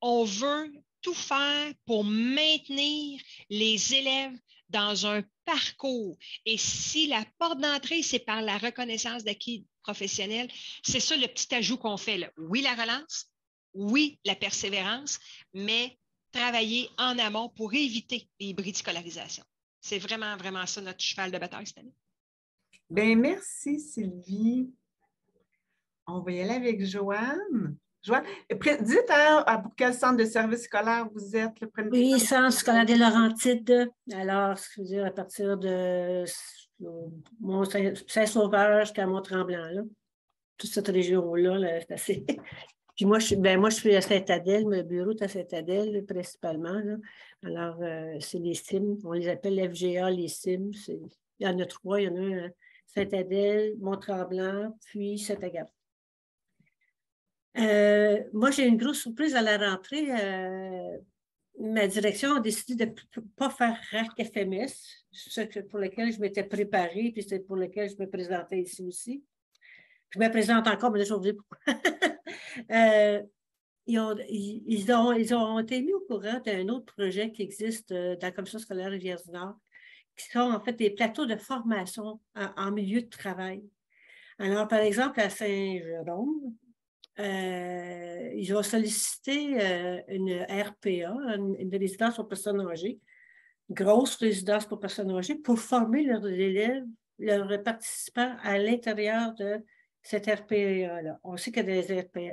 Speaker 5: On veut tout faire pour maintenir les élèves dans un parcours. Et si la porte d'entrée, c'est par la reconnaissance d'acquis professionnels, c'est ça le petit ajout qu'on fait. Oui, la relance, oui, la persévérance, mais travailler en amont pour éviter les bris de scolarisation. C'est vraiment, vraiment ça notre cheval de bataille cette année.
Speaker 1: Bien, merci Sylvie. On va y aller avec Joanne. Joanne, dites hein, pour quel centre de service scolaire vous êtes? Le
Speaker 7: premier oui, centre scolaire des Laurentides. Alors, je veux dire, à partir de Saint-Sauveur jusqu'à Mont-Tremblant, toute cette région-là, c'est assez. Puis moi, je, ben, moi, je suis à Saint-Adèle, le bureau est à Saint-Adèle principalement. Alors, euh, c'est les SIM, on les appelle FGA, les SIM. Il y en a trois, il y en a un Saint-Adèle, Mont-Tremblant, puis Saint-Agathe. Euh, moi, j'ai une grosse surprise à la rentrée. Euh, ma direction a décidé de ne pas faire RAC FMS, ce pour lequel je m'étais préparée, puis c'est pour lequel je me présentais ici aussi. Je me présente encore, mais là, je vais vous dire pourquoi. Euh, ils, ont, été mis au courant d'un autre projet qui existe dans la Commission scolaire Rivière-du-Nord, qui sont en fait des plateaux de formation en, milieu de travail. Alors, par exemple, à Saint-Jérôme, euh, ils ont sollicité euh, une RPA, une, résidence pour personnes âgées, grosse résidence pour personnes âgées, pour former leurs élèves, leurs participants à l'intérieur de cette RPA-là. On sait que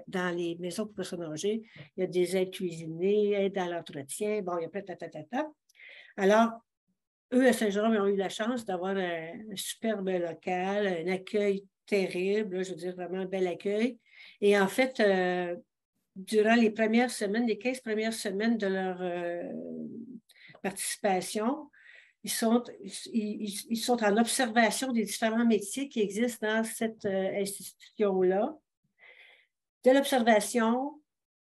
Speaker 7: dans les maisons pour personnes âgées, il y a des aides cuisinées, aides à l'entretien, bon, il y a plein de Alors, eux, à Saint-Jérôme, ils ont eu la chance d'avoir un, superbe local, un accueil terrible, je veux dire vraiment un bel accueil. Et en fait, euh, durant les premières semaines, les 15 premières semaines de leur euh, participation, ils sont, ils, sont en observation des différents métiers qui existent dans cette euh, institution-là. De l'observation,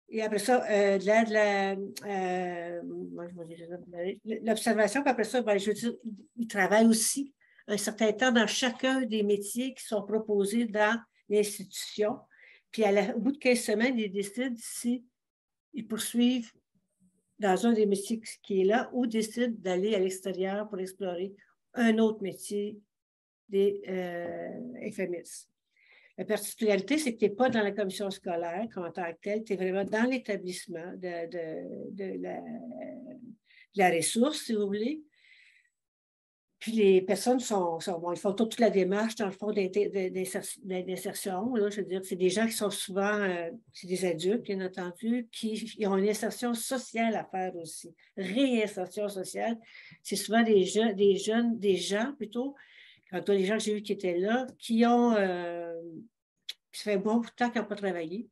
Speaker 7: et après ça, euh, de la, euh, l'observation, puis après ça, ben, je veux dire, ils travaillent aussi un certain temps dans chacun des métiers qui sont proposés dans l'institution. Puis au bout de 15 semaines, ils décident si ils poursuivent dans un des métiers qui est là ou décident d'aller à l'extérieur pour explorer un autre métier des euh, FMS. La particularité, c'est que tu n'es pas dans la commission scolaire en tant que telle, tu es vraiment dans l'établissement de, la, ressource, si vous voulez. Puis les personnes sont, ils font toute la démarche dans le fond d'insertion. Je veux dire, c'est des gens qui sont souvent, euh, c'est des adultes, bien entendu, qui ont une insertion sociale à faire aussi. Réinsertion sociale. C'est souvent des jeunes, des jeunes, des gens plutôt, quand les gens que j'ai vus qui étaient là, qui ont, euh, ça fait bon temps qu'ils n'ont pas travaillé,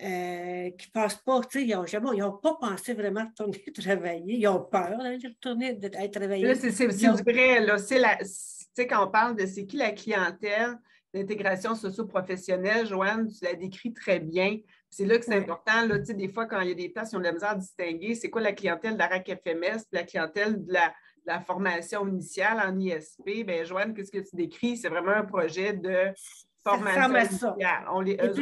Speaker 7: euh, qui ne pensent pas, tu sais, ils n'ont pas pensé vraiment retourner travailler, ils ont peur d'aller retourner d'aller travailler.
Speaker 1: Là, c'est vrai, là, c'est la, tu sais, quand on parle de c'est qui la clientèle d'intégration socio-professionnelle, Joanne, tu l'as décrit très bien. C'est là que c'est important, là, tu sais, des fois, quand il y a des places, qui ont de la misère à distinguer, c'est quoi la clientèle de la RAC FMS, la clientèle de la la formation initiale en ISP, bien, Joanne, qu'est-ce que tu décris? C'est vraiment un projet de formation initiale. On les, eux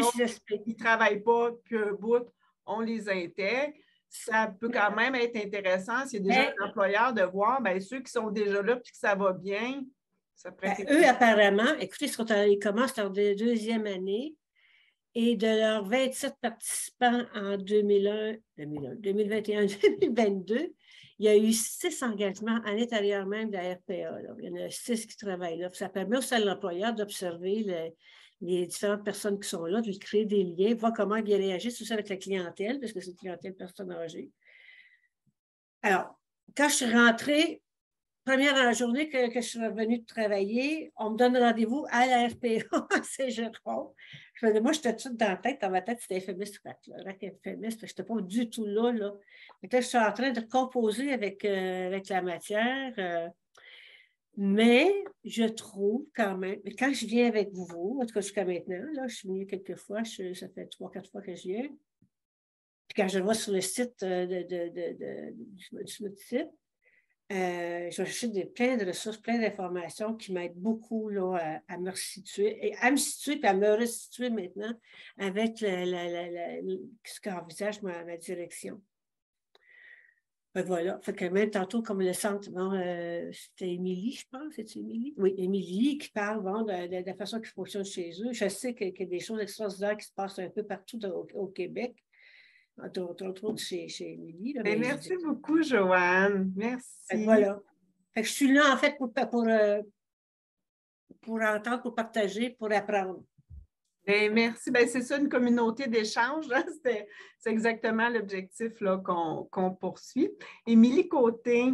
Speaker 1: ils ne travaillent pas que bout, on les intègre. Ça peut quand même être intéressant a déjà un employeur de voir bien, ceux qui sont déjà là et que ça va bien. Ça
Speaker 7: ben, eux, apparemment, écoutez, ils commencent leur deuxième année et de leurs 27 participants en 2001, 2021, 2022, il y a eu six engagements à l'intérieur même de la RPA. Il y en a six qui travaillent là. Ça permet aussi à l'employeur d'observer les, différentes personnes qui sont là, de créer des liens, voir comment ils réagissent aussi avec la clientèle, parce que c'est une clientèle personne âgée. Alors, quand je suis rentrée, première journée que, je suis revenue travailler, on me donne rendez-vous à la RPA à Saint-Jérôme moi, j'étais toute dans la tête, dans ma tête, c'était FMS, RAC FMS, je n'étais pas du tout là. là. je suis en train de composer avec, euh, avec la matière. Euh, mais je trouve quand même, quand je viens avec vous, en tout cas jusqu'à maintenant, là, je suis venue quelques fois, ça fait trois, quatre fois que je viens. Puis quand je vois sur le site euh, de, de, de, du site, euh, je vais chercher des, plein de ressources, plein d'informations qui m'aident beaucoup là, à, me resituer, et à me situer et à me restituer maintenant avec ce qu'envisage ma, direction. voilà. Fait même tantôt, comme le centre, euh, c'était Émilie, je pense, c'est Émilie? Oui, Émilie qui parle de, la façon qui fonctionne chez eux. Je sais qu'il y a des choses extraordinaires qui se passent un peu partout au, Québec. Entre, autres chez, chez Émilie.
Speaker 1: Ben, merci beaucoup, Joanne. Merci.
Speaker 7: voilà. je suis là, en fait, pour, pour, euh, pour entendre, pour partager, pour apprendre.
Speaker 1: Ben, merci. Ben, c'est ça, une communauté d'échange. C'est exactement l'objectif qu'on poursuit. Émilie Côté.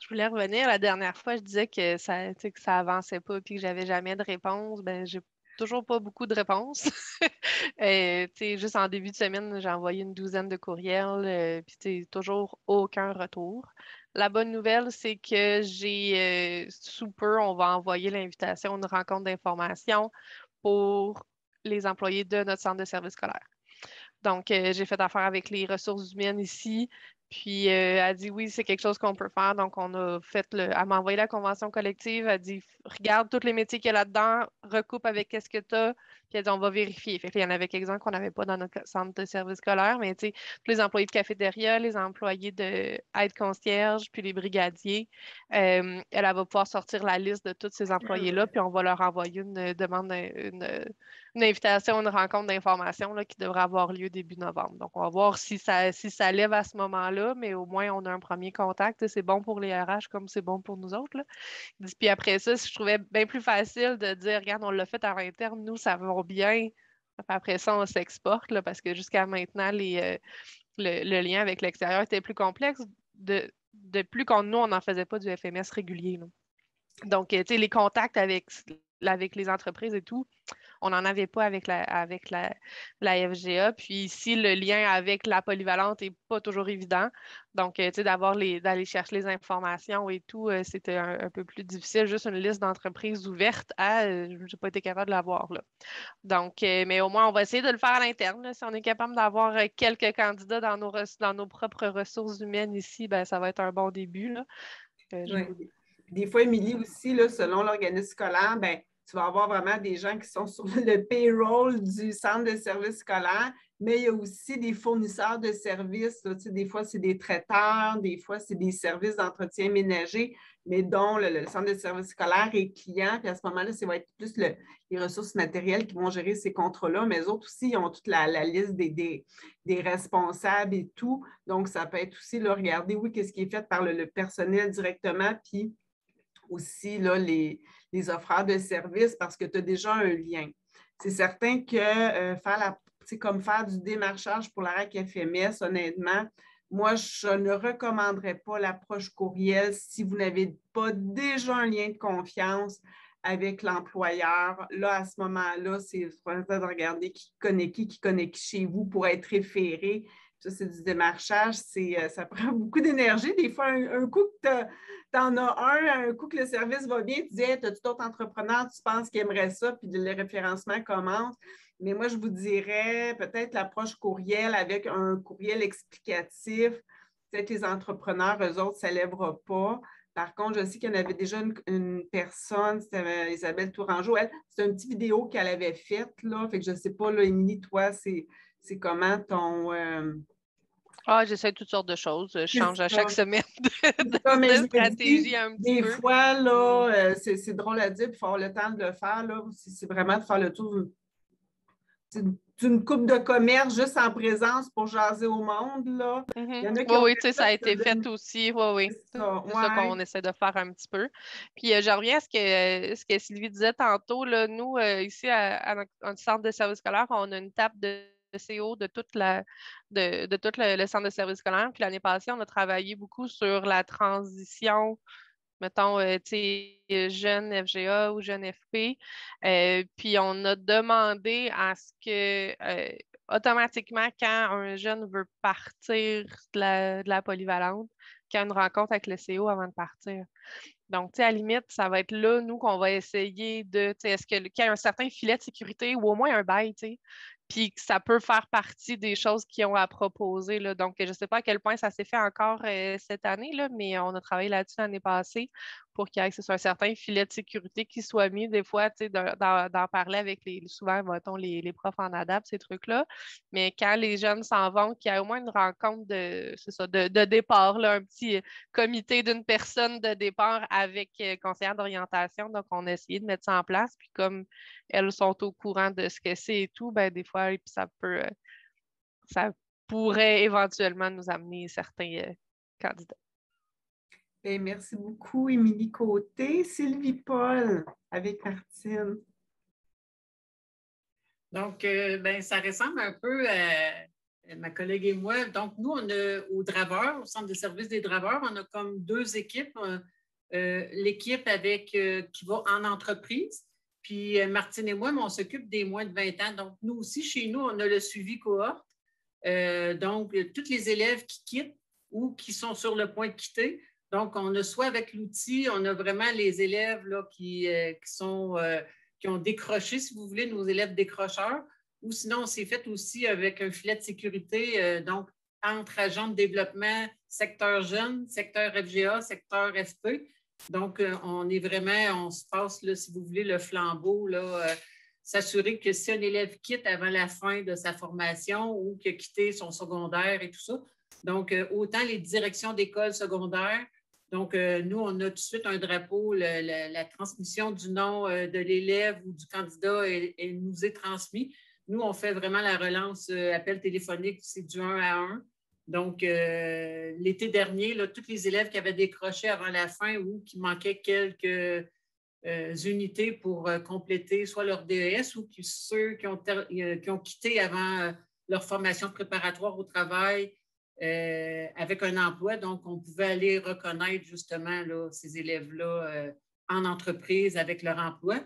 Speaker 8: Je voulais revenir. La dernière fois, je disais que ça que ça avançait pas et que j'avais jamais de réponse. Ben, j'ai toujours pas beaucoup de réponses. euh, juste en début de semaine, j'ai envoyé une douzaine de courriels, euh, puis toujours aucun retour. La bonne nouvelle, c'est que j'ai euh, sous peu, on va envoyer l'invitation une rencontre d'information pour les employés de notre centre de service scolaire. Donc, euh, j'ai fait affaire avec les ressources humaines ici. Puis euh, elle a dit oui, c'est quelque chose qu'on peut faire. Donc, on a fait le. Elle m'a envoyé la convention collective. Elle a dit regarde tous les métiers qu'il y a là-dedans, recoupe avec qu'est-ce que tu as. Puis elle dit on va vérifier. Fait il y en avait quelques-uns qu'on n'avait pas dans notre centre de service scolaire, mais tu sais, tous les employés de cafétéria, les employés de aide concierge, puis les brigadiers, euh, elle, va pouvoir sortir la liste de tous ces employés-là, puis on va leur envoyer une demande, une, une invitation, une rencontre d'information qui devrait avoir lieu début novembre. Donc, on va voir si ça, si ça lève à ce moment-là, mais au moins, on a un premier contact. C'est bon pour les RH comme c'est bon pour nous autres. Puis après ça, je trouvais bien plus facile de dire, regarde, on l'a fait à l'interne, nous, ça va bien. Après ça, on s'exporte parce que jusqu'à maintenant, les, euh, le, lien avec l'extérieur était plus complexe. De, de plus qu'on nous, on n'en faisait pas du FMS régulier. Donc, tu sais, les contacts avec, avec les entreprises et tout, on n'en avait pas avec la, avec la, FGA. Puis ici, le lien avec la polyvalente n'est pas toujours évident. Donc, euh, tu sais, d'avoir les, d'aller chercher les informations et tout, euh, c'était un, peu plus difficile. Juste une liste d'entreprises ouvertes à, euh, je n'ai pas été capable de l'avoir là. Donc, mais au moins, on va essayer de le faire à l'interne. Si on est capable d'avoir quelques candidats dans nos, dans nos propres ressources humaines ici, ben, ça va être un bon début. Là.
Speaker 1: Des fois, Émilie aussi, là, selon l'organisme scolaire, ben, tu vas avoir vraiment des gens qui sont sur le payroll du centre de services scolaires, mais il y a aussi des fournisseurs de services. des fois, c'est des traiteurs, des fois, c'est des services d'entretien ménager, mais dont le, centre de services scolaires est client. Puis à ce moment-là, ça va être plus les ressources matérielles qui vont gérer ces contrats-là, mais eux autres aussi, ils ont toute la, liste des, des, responsables et tout. Donc, ça peut être aussi, là, regarder, oui, qu'est-ce qui est fait par le, le personnel directement, puis aussi là, les, les offreurs de services parce que tu as déjà un lien. C'est certain que euh, faire la, c'est comme faire du démarchage pour la RAC FMS, honnêtement, moi, je ne recommanderais pas l'approche courriel si vous n'avez pas déjà un lien de confiance avec l'employeur. Là, à ce moment-là, c'est de regarder qui connaît qui, qui connaît qui chez vous pour être référé. Ça, c'est du démarchage. Euh, ça prend beaucoup d'énergie. Des fois, un, coup que tu en as un, un coup que le service va bien, tu dis hey, as-tu d'autres entrepreneurs, tu penses qu'ils aimeraient ça, puis le référencement commence. Mais moi, je vous dirais peut-être l'approche courriel avec un courriel explicatif. Peut-être les entrepreneurs, eux autres, ça ne lèvera pas. Par contre, je sais qu'il y en avait déjà une, personne, c'était Isabelle Tourangeau. C'est une petite vidéo qu'elle avait faite, là. Fait que je ne sais pas, là, Émilie, toi, c'est c'est comment ton. Euh,
Speaker 8: ah, j'essaie toutes sortes de choses. Je change à chaque semaine de, stratégie un
Speaker 1: petit peu. Des fois, là, euh, c'est drôle à dire, il faut avoir le temps de le faire. C'est vraiment de faire le tour d'une coupe de commerce juste en présence pour jaser au monde. Là.
Speaker 8: Mm-hmm. oui, sais, ça a été fait aussi. Oui, oui. C'est ça, qu'on essaie de faire un petit peu. Puis euh, je reviens à ce que, ce que Sylvie disait tantôt. Là, nous, ici, à, à, centre de service scolaire, on a une table de CO de, toute la, de, tout le, centre de service scolaire. Puis l'année passée, on a travaillé beaucoup sur la transition, mettons, euh, jeune FGA ou jeune FP. Euh, puis on a demandé à ce que euh, automatiquement, quand un jeune veut partir de la, de la polyvalente, qu'il y a une rencontre avec le CO avant de partir. Donc, tu à la limite, ça va être là, nous, qu'on va essayer de, tu est-ce qu'il y a un certain filet de sécurité ou au moins un bail, tu puis ça peut faire partie des choses qu'ils ont à proposer. Là. Donc, je ne sais pas à quel point ça s'est fait encore euh, cette année, là, mais on a travaillé là-dessus l'année passée pour qu'il y ait un certain filet de sécurité qui soit mis des fois, d'en parler avec les, souvent, mettons, les, les profs en adapte, ces trucs-là. Mais quand les jeunes s'en vont, qu'il y a au moins une rencontre de, ça, de, départ, là, un petit euh, comité d'une personne de départ avec euh, conseillère d'orientation. Donc, on a essayé de mettre ça en place. Puis comme elles sont au courant de ce que c'est et tout, ben des fois, ça peut, euh, ça pourrait éventuellement nous amener certains euh, candidats.
Speaker 1: Ben, merci beaucoup, Émilie Côté. Sylvie Paul, avec Martine.
Speaker 4: Donc, euh, ben, ça ressemble un peu à ma collègue et moi. Donc, nous, on a au Draveur, au Centre de services des Draveurs, on a comme deux équipes. Euh, l'équipe avec qui va en entreprise, puis Martine et moi, on s'occupe des moins de 20 ans. Donc, nous aussi, chez nous, on a le suivi cohorte. donc, tous les élèves qui quittent ou qui sont sur le point de quitter, donc, on a soit avec l'outil, on a vraiment les élèves là, qui, euh, sont, euh, qui ont décroché, si vous voulez, nos élèves décrocheurs, ou sinon, on s'est fait aussi avec un filet de sécurité, euh, donc entre agents de développement, secteur jeune, secteur FGA, secteur FP. Donc, on est vraiment, on se passe, là, si vous voulez, le flambeau, là, s'assurer que si un élève quitte avant la fin de sa formation ou qu'il a quitté son secondaire et tout ça, donc, autant les directions d'école secondaire donc, euh, nous, on a tout de suite un drapeau, la, transmission du nom euh, de l'élève ou du candidat, elle, nous est transmise. Nous, on fait vraiment la relance euh, appel téléphonique, c'est du 1 à 1. Donc, l'été dernier, là, tous les élèves qui avaient décroché avant la fin ou qui manquaient quelques unités pour compléter soit leur DES ou ceux qui ont, qui ont quitté avant leur formation préparatoire au travail, euh, avec un emploi. Donc, on pouvait aller reconnaître justement ces élèves-là euh, en entreprise avec leur emploi.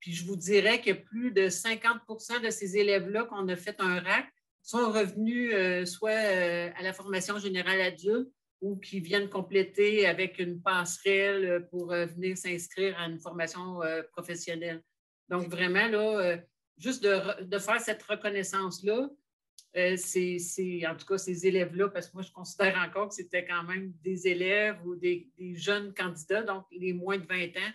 Speaker 4: Puis je vous dirais que plus de 50% de ces élèves-là qu'on a fait un RAC sont revenus euh, soit à la formation générale adulte ou qui viennent compléter avec une passerelle pour venir s'inscrire à une formation professionnelle. Donc, vraiment, là, juste de faire cette reconnaissance-là, euh, c'est, en tout cas ces élèves-là, parce que moi, je considère encore que c'était quand même des élèves ou des, jeunes candidats, donc les moins de 20 ans,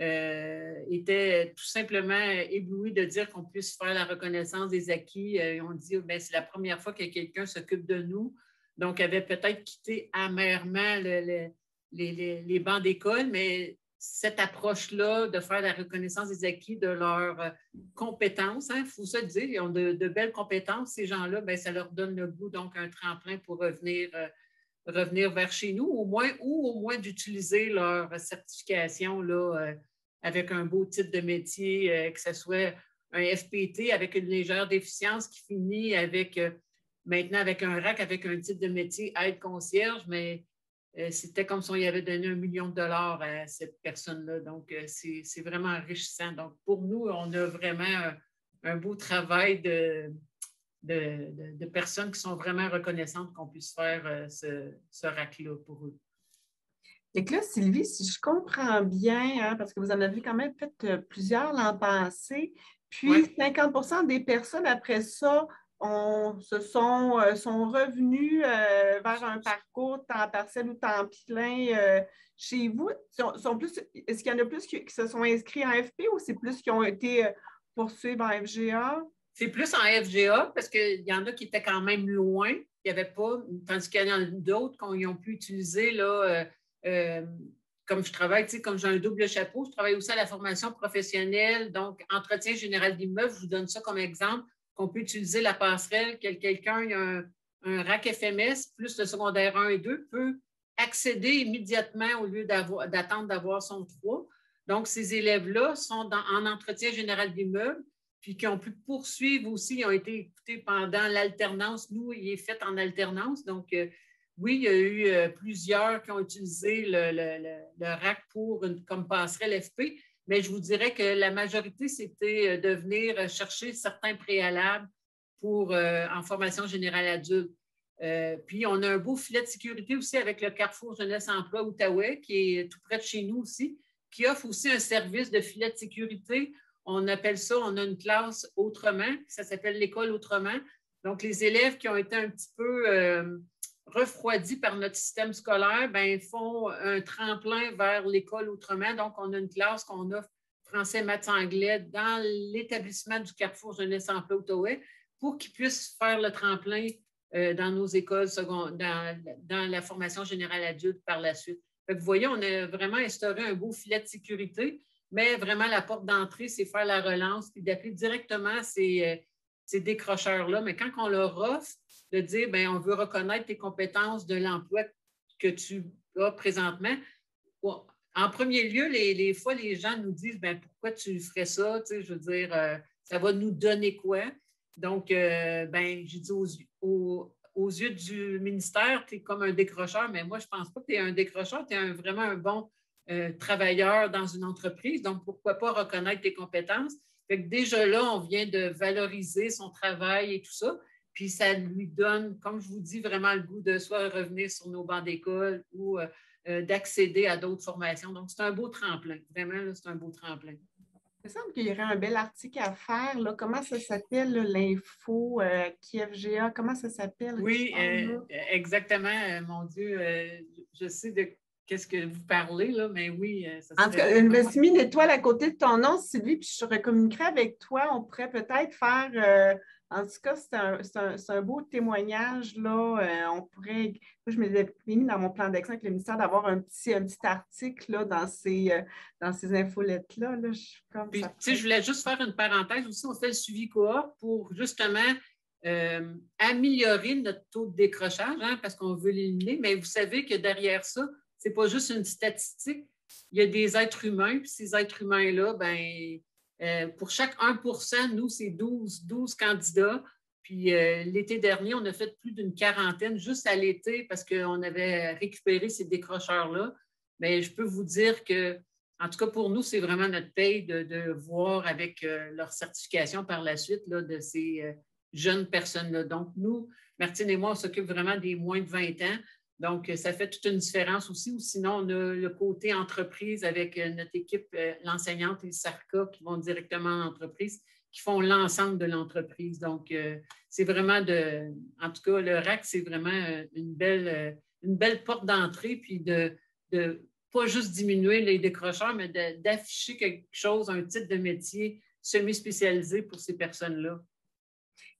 Speaker 4: euh, étaient tout simplement éblouis de dire qu'on puisse faire la reconnaissance des acquis. Euh, on dit, ben, c'est la première fois que quelqu'un s'occupe de nous. Donc, avait peut-être quitté amèrement les, les, bancs d'école, mais cette approche-là de faire la reconnaissance des acquis, de leurs euh, compétences. Il hein, faut se dire, ils ont de, belles compétences, ces gens-là, ben, ça leur donne le goût, donc un tremplin pour revenir, euh, revenir vers chez nous, au moins, ou au moins d'utiliser leur certification là, euh, avec un beau titre de métier, que ce soit un FPT avec une légère déficience qui finit avec maintenant avec un RAC, avec un titre de métier aide concierge, mais c'était comme si on y avait donné un million de dollars à cette personne-là. Donc, euh, c'est vraiment enrichissant. Donc, pour nous, on a vraiment un, beau travail de, de, personnes qui sont vraiment reconnaissantes qu'on puisse faire euh, ce, ce RAC-là pour eux.
Speaker 1: Et que là, Sylvie, si je comprends bien, hein, parce que vous en avez quand même fait plusieurs l'an passé, puis 50% des personnes après ça se sont, euh, sont revenus euh, vers un parcours temps partiel ou temps plein euh, chez vous? Sont, plus, est-ce qu'il y en a plus qui, se sont inscrits en FP ou c'est plus qui ont été poursuivis en FGA?
Speaker 4: C'est plus en FGA parce qu'il y en a qui étaient quand même loin. Il n'y avait pas, tandis qu'il y en a d'autres qui ont pu utiliser là, comme je travaille, comme j'ai un double chapeau, je travaille aussi à la formation professionnelle, donc entretien général d'immeuble, je vous donne ça comme exemple qu'on peut utiliser la passerelle, que quelqu'un a un, un, RAC FMS plus le secondaire 1 et 2 peut accéder immédiatement au lieu d'attendre d'avoir son 3. Donc, ces élèves-là sont en entretien général d'immeuble, puis qui ont pu poursuivre aussi, ils ont été écoutés pendant l'alternance. Nous, il est fait en alternance. Donc, euh, oui, il y a eu euh, plusieurs qui ont utilisé le, RAC pour une, comme passerelle FP, mais je vous dirais que la majorité, c'était euh, de venir chercher certains préalables pour, euh, en formation générale adulte. Euh, puis, on a un beau filet de sécurité aussi avec le Carrefour Jeunesse Emploi Outaouais, qui est tout près de chez nous aussi, qui offre aussi un service de filet de sécurité. On appelle ça, on a une classe autrement, ça s'appelle l'école autrement. Donc, les élèves qui ont été un petit peu refroidis par notre système scolaire, ben, font un tremplin vers l'école autrement. Donc, on a une classe qu'on offre français, maths, anglais dans l'établissement du Carrefour Jeunesse Emploi Ottawa pour qu'ils puissent faire le tremplin euh, dans nos écoles dans, la formation générale adulte par la suite. vous voyez, on a vraiment instauré un beau filet de sécurité, mais vraiment la porte d'entrée, c'est faire la relance puis d'appeler directement ces, euh, ces décrocheurs-là. Mais quand on leur offre de dire, bien, on veut reconnaître tes compétences de l'emploi que tu as présentement. En premier lieu, les, fois, les gens nous disent, bien, pourquoi tu ferais ça? Tu sais, je veux dire, euh, ça va nous donner quoi? Donc, euh, ben, j'ai dit aux, yeux du ministère, tu es comme un décrocheur, mais moi, je ne pense pas que tu es un décrocheur, tu es vraiment un bon euh, travailleur dans une entreprise. Donc, pourquoi pas reconnaître tes compétences? Fait que déjà là, on vient de valoriser son travail et tout ça. Puis ça lui donne, comme je vous dis, vraiment le goût de soit revenir sur nos bancs d'école ou euh, euh, d'accéder à d'autres formations. Donc, c'est un beau tremplin. Vraiment, c'est un beau tremplin.
Speaker 1: Il me semble qu'il y aurait un bel article à faire. Là. Comment ça s'appelle, l'info euh, KFGA? Comment ça s'appelle?
Speaker 4: Oui, exactement. mon Dieu, je sais de qu'est-ce que vous parlez, là, mais oui.
Speaker 1: Ça en tout cas, je me suis mis une étoile à côté de ton nom, Sylvie, puis je communiquerai avec toi. On pourrait peut-être faire en tout cas, c'est un, beau témoignage. Là. Euh, on pourrait, je me l'ai mis dans mon plan d'action avec le ministère d'avoir un petit, un petit article là, dans ces, euh, dans ces infolettes-là.
Speaker 4: je, voulais juste faire une parenthèse aussi. On fait le suivi cohort pour justement euh, améliorer notre taux de décrochage, hein, parce qu'on veut l'éliminer. Mais vous savez que derrière ça, ce n'est pas juste une statistique. Il y a des êtres humains, puis ces êtres humains-là, ben euh, pour chaque 1% nous, c'est 12, 12 candidats. Puis euh, l'été dernier, on a fait plus d'une quarantaine juste à l'été parce qu'on avait récupéré ces décrocheurs-là. Mais je peux vous dire que, en tout cas pour nous, c'est vraiment notre paye de, voir avec euh, leur certification par la suite là, de ces jeunes personnes-là. Donc, nous, Martine et moi, on s'occupe vraiment des moins de 20 ans. Donc, ça fait toute une différence aussi. Ou sinon, on a le côté entreprise avec euh, notre équipe, euh, l'enseignante et le SARCA qui vont directement en entreprise, qui font l'ensemble de l'entreprise. Donc, euh, c'est vraiment de, en tout cas, le RAC, c'est vraiment une belle, une belle porte d'entrée, puis de, de pas juste diminuer les décrocheurs, mais d'afficher quelque chose, un titre de métier semi-spécialisé pour ces personnes-là.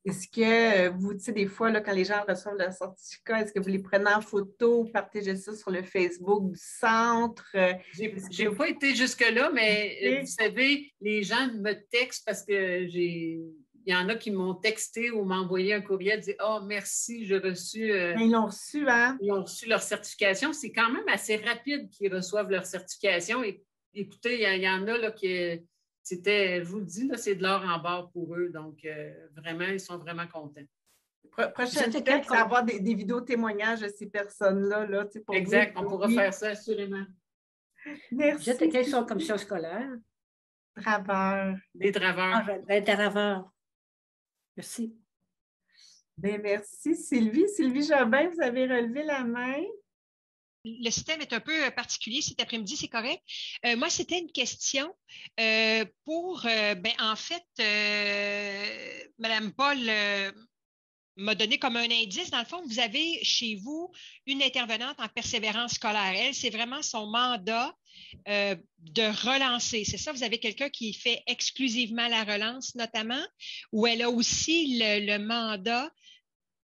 Speaker 1: Est-ce que vous, tu sais, des fois, là, quand les gens reçoivent leur certificat, est-ce que vous les prenez en photo, ou partagez ça sur le Facebook du centre?
Speaker 4: Je n'ai pas été jusque-là, mais euh, vous savez, les gens me textent parce que j'ai. Il y en a qui m'ont texté ou m'ont envoyé un courriel, dit Oh, merci, j'ai reçu.
Speaker 1: Euh, ils l'ont reçu, hein?
Speaker 4: Ils ont reçu leur certification. C'est quand même assez rapide qu'ils reçoivent leur certification. Et, écoutez, il y, en a là, qui c'était, je vous le dis, c'est de l'or en barre pour eux. Donc, euh, vraiment, ils sont vraiment contents.
Speaker 1: prochaine étape, c'est avoir des, vidéos témoignages de ces personnes-là. Là,
Speaker 4: exact, on pourra faire ça assurément.
Speaker 7: Merci. Vous êtes quelle sont commission scolaire?
Speaker 1: Traveurs.
Speaker 4: Des traveurs.
Speaker 7: Ah, des traveurs. Merci.
Speaker 1: Bien, merci, Sylvie. Sylvie Jobin, vous avez relevé la main
Speaker 5: le système est un peu euh, particulier cet après-midi, c'est correct. Euh, moi, c'était une question euh, pour, ben, en fait, Madame Paul m'a donné comme un indice. Dans le fond, vous avez chez vous une intervenante en persévérance scolaire. Elle, c'est vraiment son mandat de relancer. C'est ça, vous avez quelqu'un qui fait exclusivement la relance, notamment, ou elle a aussi le mandat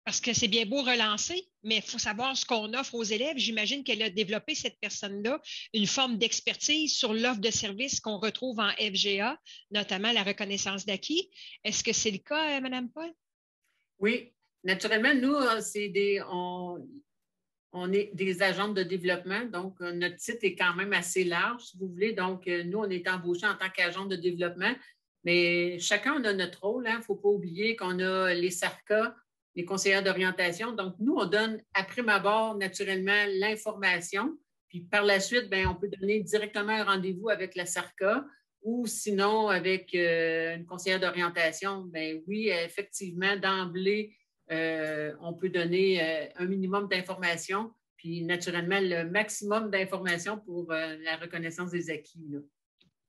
Speaker 5: parce que c'est bien beau relancer, mais il faut savoir ce qu'on offre aux élèves. J'imagine qu'elle a développé, cette personne-là, une forme d'expertise sur l'offre de services qu'on retrouve en FGA, notamment la reconnaissance d'acquis. Est-ce que c'est le cas, euh, Mme Paul?
Speaker 4: Oui, naturellement, nous, euh, c'est des, on, est des agents de développement, donc euh, notre site est quand même assez large, si vous voulez. Donc, nous, on est embauchés en tant qu'agent de développement, mais chacun a notre rôle. Il hein. ne faut pas oublier qu'on a les SARCA, les conseillères d'orientation. Donc, nous, on donne à prime abord naturellement l'information. Puis par la suite, bien, on peut donner directement un rendez-vous avec la SARCA ou sinon avec euh, une conseillère d'orientation. Bien oui, effectivement, d'emblée, euh, on peut donner euh, un minimum d'informations, puis naturellement le maximum d'informations pour la reconnaissance des acquis.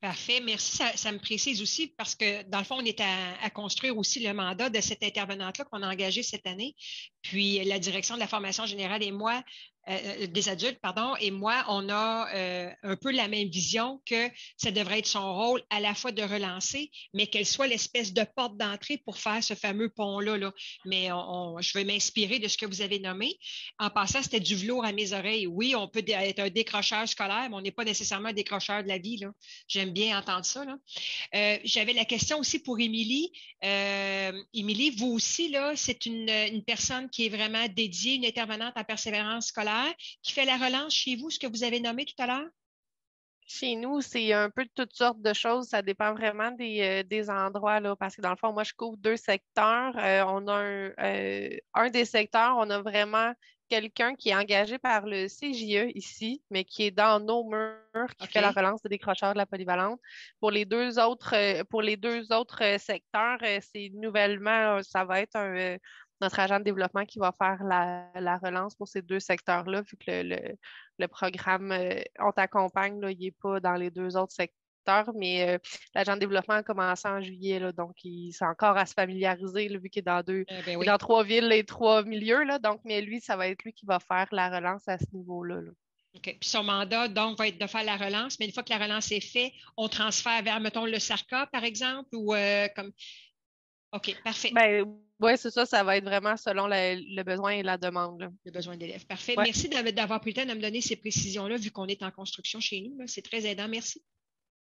Speaker 5: Parfait, merci. Ça, me précise aussi parce que, dans le fond, on est à, construire aussi le mandat de cette intervenante-là qu'on a engagée cette année. Puis la direction de la formation générale et moi, euh, euh, des adultes, pardon, et moi, on a euh, un peu la même vision que ça devrait être son rôle à la fois de relancer, mais qu'elle soit l'espèce de porte d'entrée pour faire ce fameux pont-là. Là. Mais je vais m'inspirer de ce que vous avez nommé. En passant, c'était du velours à mes oreilles. Oui, on peut être un décrocheur scolaire, mais on n'est pas nécessairement un décrocheur de la vie. J'aime bien entendre ça. J'avais la question aussi pour Émilie. Émilie, vous aussi, c'est une, une personne qui est vraiment dédiée, une intervenante en persévérance scolaire, qui fait la relance chez vous, ce que vous avez nommé tout à l'heure?
Speaker 8: Chez nous, c'est un peu de toutes sortes de choses. Ça dépend vraiment des, euh, endroits, là, parce que dans le fond, moi, je couvre deux secteurs. Euh, on a un, un, des secteurs, on a vraiment quelqu'un qui est engagé par le CJE ici, mais qui est dans nos murs, qui fait la relance de décrocheurs de la polyvalente. Pour les deux autres, euh, pour les deux autres euh, secteurs, euh, c'est nouvellement, ça va être notre agent de développement qui va faire la, relance pour ces deux secteurs-là, vu que le, programme On t'accompagne, il n'est pas dans les deux autres secteurs mais euh, l'agent de développement a commencé en juillet, donc il s'est encore à se familiariser, vu qu'il est dans deux, eh ben dans trois villes et trois milieux. Là, donc, mais lui, ça va être lui qui va faire la relance à ce niveau-là.
Speaker 5: OK. Puis son mandat, donc, va être de faire la relance, mais une fois que la relance est faite, on transfère vers, mettons, le SARCA, par exemple, ou euh, comme. OK, parfait.
Speaker 8: Ben, oui, c'est ça, ça va être vraiment selon le besoin et la demande.
Speaker 5: Le besoin d'élèves. Parfait. Merci d'avoir pris le temps de me donner ces précisions-là, vu qu'on est en construction chez nous. C'est très aidant. Merci.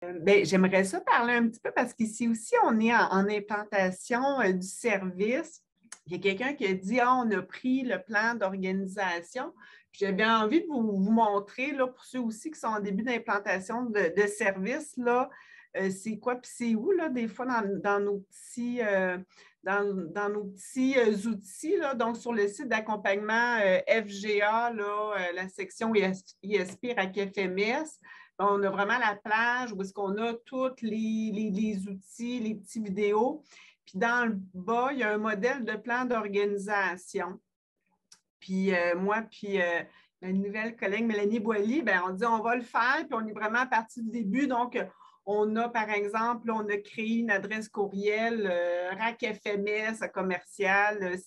Speaker 1: Euh, ben, j'aimerais ça parler un petit peu parce qu'ici aussi, on est en, implantation euh, du service. Il y a quelqu'un qui a dit ah, on a pris le plan d'organisation. J'avais envie de vous, montrer, là, pour ceux aussi qui sont en début d'implantation de, service, là, euh, c'est quoi puis c'est où, là, des fois, dans, nos petits, dans, nos petits outils. Là, donc, sur le site d'accompagnement FGA, là, la section ISP RAC FMS, on a vraiment la plage où est-ce qu'on a tous les, outils, les petits vidéos. Puis dans le bas, il y a un modèle de plan d'organisation. Puis euh, moi, puis euh, ma nouvelle collègue Mélanie Boilly, ben, on dit on va le faire, puis on est vraiment parti du début. Donc, on a, par exemple, on a créé une adresse courriel euh, RACFMS commercial euh,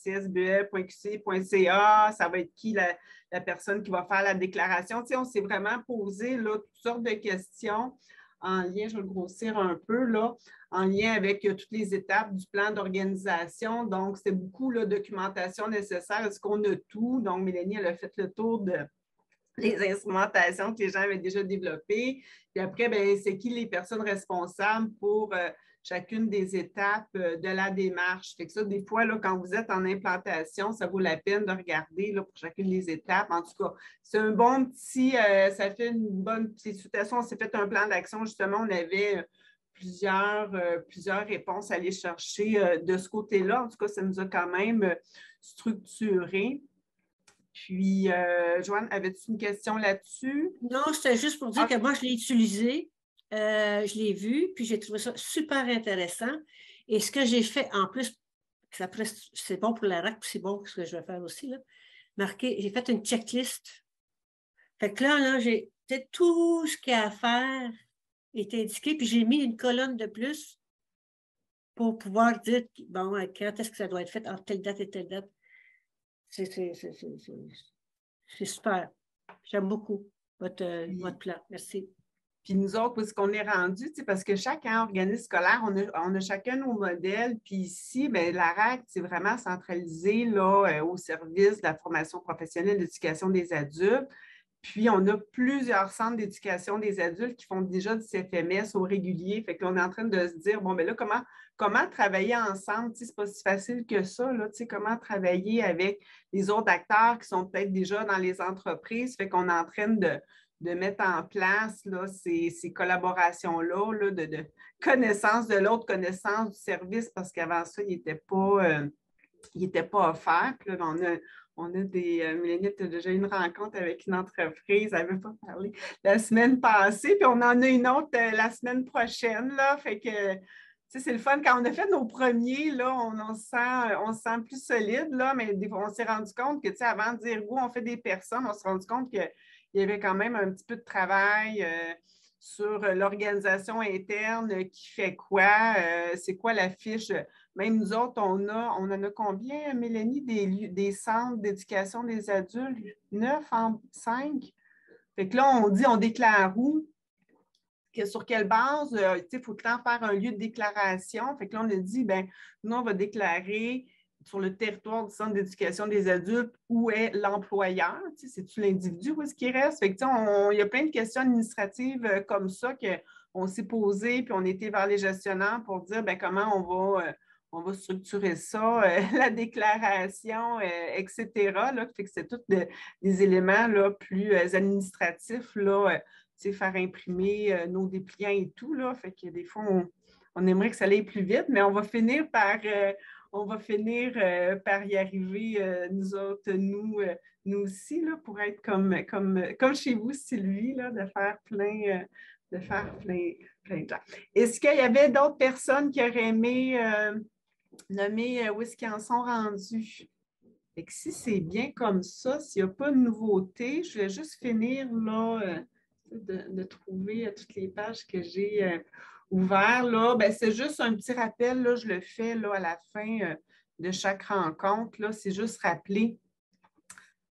Speaker 1: csbe.qc.ca. Ça va être qui la, personne qui va faire la déclaration? On s'est vraiment posé toutes sortes de questions en lien, je vais le grossir un peu, là, en lien avec euh, toutes les étapes du plan d'organisation. Donc, c'est beaucoup de documentation nécessaire. Est-ce qu'on a tout? Donc, Mélanie, elle a fait le tour de les instrumentations que les gens avaient déjà développées. Puis après, ben, c'est qui les personnes responsables pour euh, chacune des étapes euh, de la démarche? Fait que ça, des fois, là, quand vous êtes en implantation, ça vaut la peine de regarder là, pour chacune des étapes. En tout cas, c'est un bon petit, euh, ça fait une bonne petite. Façon, on s'est fait un plan d'action, justement, on avait plusieurs, plusieurs réponses à aller chercher de ce côté-là. En tout cas, ça nous a quand même structuré. Puis, euh, Joanne, avais-tu une question là-dessus?
Speaker 7: Non, c'était juste pour dire que moi, je l'ai utilisé, euh, je l'ai vu, puis j'ai trouvé ça super intéressant. Et ce que j'ai fait en plus, c'est bon pour la RAC, puis c'est bon pour ce que je vais faire aussi, là, marqué, j'ai fait une checklist. Fait que là, là j'ai tout ce qu'il y a à faire est indiqué, puis j'ai mis une colonne de plus pour pouvoir dire, bon, quand est-ce que ça doit être fait entre telle date et telle date. C'est super. J'aime beaucoup votre, votre plan. Merci.
Speaker 1: Puis nous autres, où est-ce qu'on est rendu? Parce que chaque organisme scolaire, on a, on a, chacun nos modèles. Puis ici, bien, la RAC, c'est vraiment centralisé là, euh, au service de la formation professionnelle d'éducation des adultes. Puis, on a plusieurs centres d'éducation des adultes qui font déjà du CFMS au régulier. Fait qu'on est en train de se dire, bon, mais là, comment, comment travailler ensemble? Ce n'est pas si facile que ça. Là, comment travailler avec les autres acteurs qui sont peut-être déjà dans les entreprises? Fait qu'on est en train de, mettre en place là, ces, collaborations-là, là, de, connaissance de l'autre, connaissance du service, parce qu'avant ça, il n'était pas, euh, pas offert. Là, on a, on a des. Euh, Mélanie, tu as déjà eu une rencontre avec une entreprise, elle n'avait pas parlé la semaine passée, puis on en a une autre euh, la semaine prochaine. Là, fait que c'est le fun. Quand on a fait nos premiers, là, on, se, sent, on sent plus solide, là, mais on s'est rendu compte que avant de dire où on fait des personnes, on s'est rendu compte qu'il y avait quand même un petit peu de travail. Euh, sur l'organisation interne qui fait quoi, c'est quoi la fiche même nous autres, on, a, on en a combien, Mélanie, des, centres d'éducation des adultes? Neuf en cinq? Fait que là, on dit, on déclare où? sur quelle base? Euh, il faut tout le temps faire un lieu de déclaration. Fait que là, on a dit, ben nous, on va déclarer sur le territoire du centre d'éducation des adultes où est l'employeur. C'est-tu l'individu où est-ce qu'il reste? Fait que, il y a plein de questions administratives euh, comme ça qu'on s'est posées, puis on était vers les gestionnaires pour dire ben, comment on va, euh, on va structurer ça, la déclaration, etc. Là, fait que c'est tous des éléments là, plus administratifs, là, faire imprimer nos dépliants et tout. Là, fait que des fois, on, aimerait que ça aille plus vite, mais on va finir par on va finir par y arriver, nous autres, nous, nous aussi, là, pour être comme, comme, comme chez vous, Sylvie, là, de faire plein, de faire plein, plein de gens. Est-ce qu'il y avait d'autres personnes qui auraient aimé euh, nommer euh, où est-ce qu'ils en sont rendus? Et si c'est bien comme ça, s'il n'y a pas de nouveauté, je vais juste finir euh, de, trouver toutes les pages que j'ai ouvertes. Ben, c'est juste un petit rappel, là, je le fais là, à la fin de chaque rencontre. C'est juste rappeler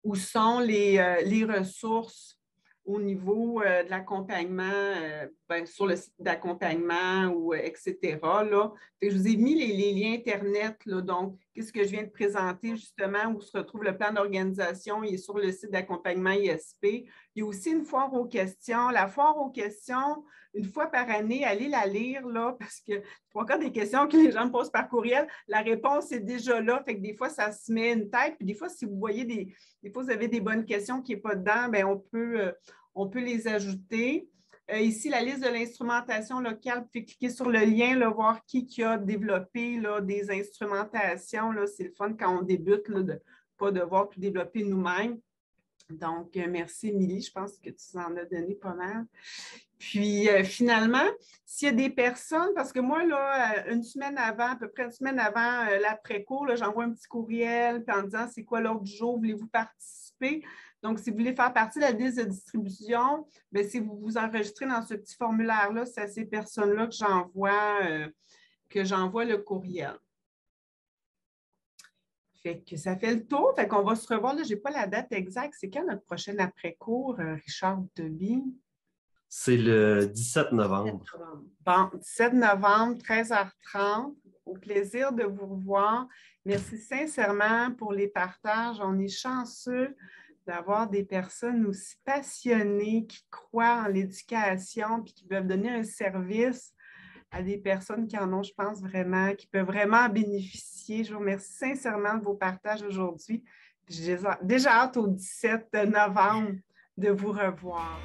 Speaker 1: où sont les ressources au niveau euh, de l'accompagnement, euh, ben, sur le site d'accompagnement ou euh, etc. Là. je vous ai mis les, liens Internet, donc qu'est-ce que je viens de présenter justement, où se retrouve le plan d'organisation, il est sur le site d'accompagnement ISP. Il y a aussi une foire aux questions. La foire aux questions, une fois par année, allez la lire, là, parce que c'est encore des questions que les gens me posent par courriel. La réponse est déjà là, fait que des fois, ça se met une tête, puis des fois, si vous voyez des, des fois, vous avez des bonnes questions qui n'est pas dedans, bien, on peut, on peut les ajouter. Euh, ici, la liste de l'instrumentation locale, vous pouvez cliquer sur le lien, là, voir qui, qui a développé là, des instrumentations. C'est le fun quand on débute de ne pas devoir tout développer nous-mêmes. Donc, euh, merci, Émilie. Je pense que tu en as donné pas mal. Puis, euh, finalement, s'il y a des personnes, parce que moi, là, une semaine avant, à peu près une semaine avant l'après-cours, j'envoie un petit courriel en disant c'est quoi l'ordre du jour, voulez-vous participer? Donc, si vous voulez faire partie de la liste de distribution, bien, si vous vous enregistrez dans ce petit formulaire-là, c'est à ces personnes-là que j'envoie euh, que j'envoie le courriel. Fait que ça fait le tour. Fait qu'on va se revoir. Là, je n'ai pas la date exacte. C'est quand notre prochain après-cours, euh, Richard Deby?
Speaker 2: C'est le 17 novembre.
Speaker 1: Bon, 17 novembre, 13h30. Au plaisir de vous revoir. Merci sincèrement pour les partages. On est chanceux d'avoir des personnes aussi passionnées qui croient en l'éducation puis qui peuvent donner un service à des personnes qui en ont, je pense, vraiment, qui peuvent vraiment bénéficier. Je vous remercie sincèrement de vos partages aujourd'hui. J'ai déjà hâte au 17 novembre de vous revoir.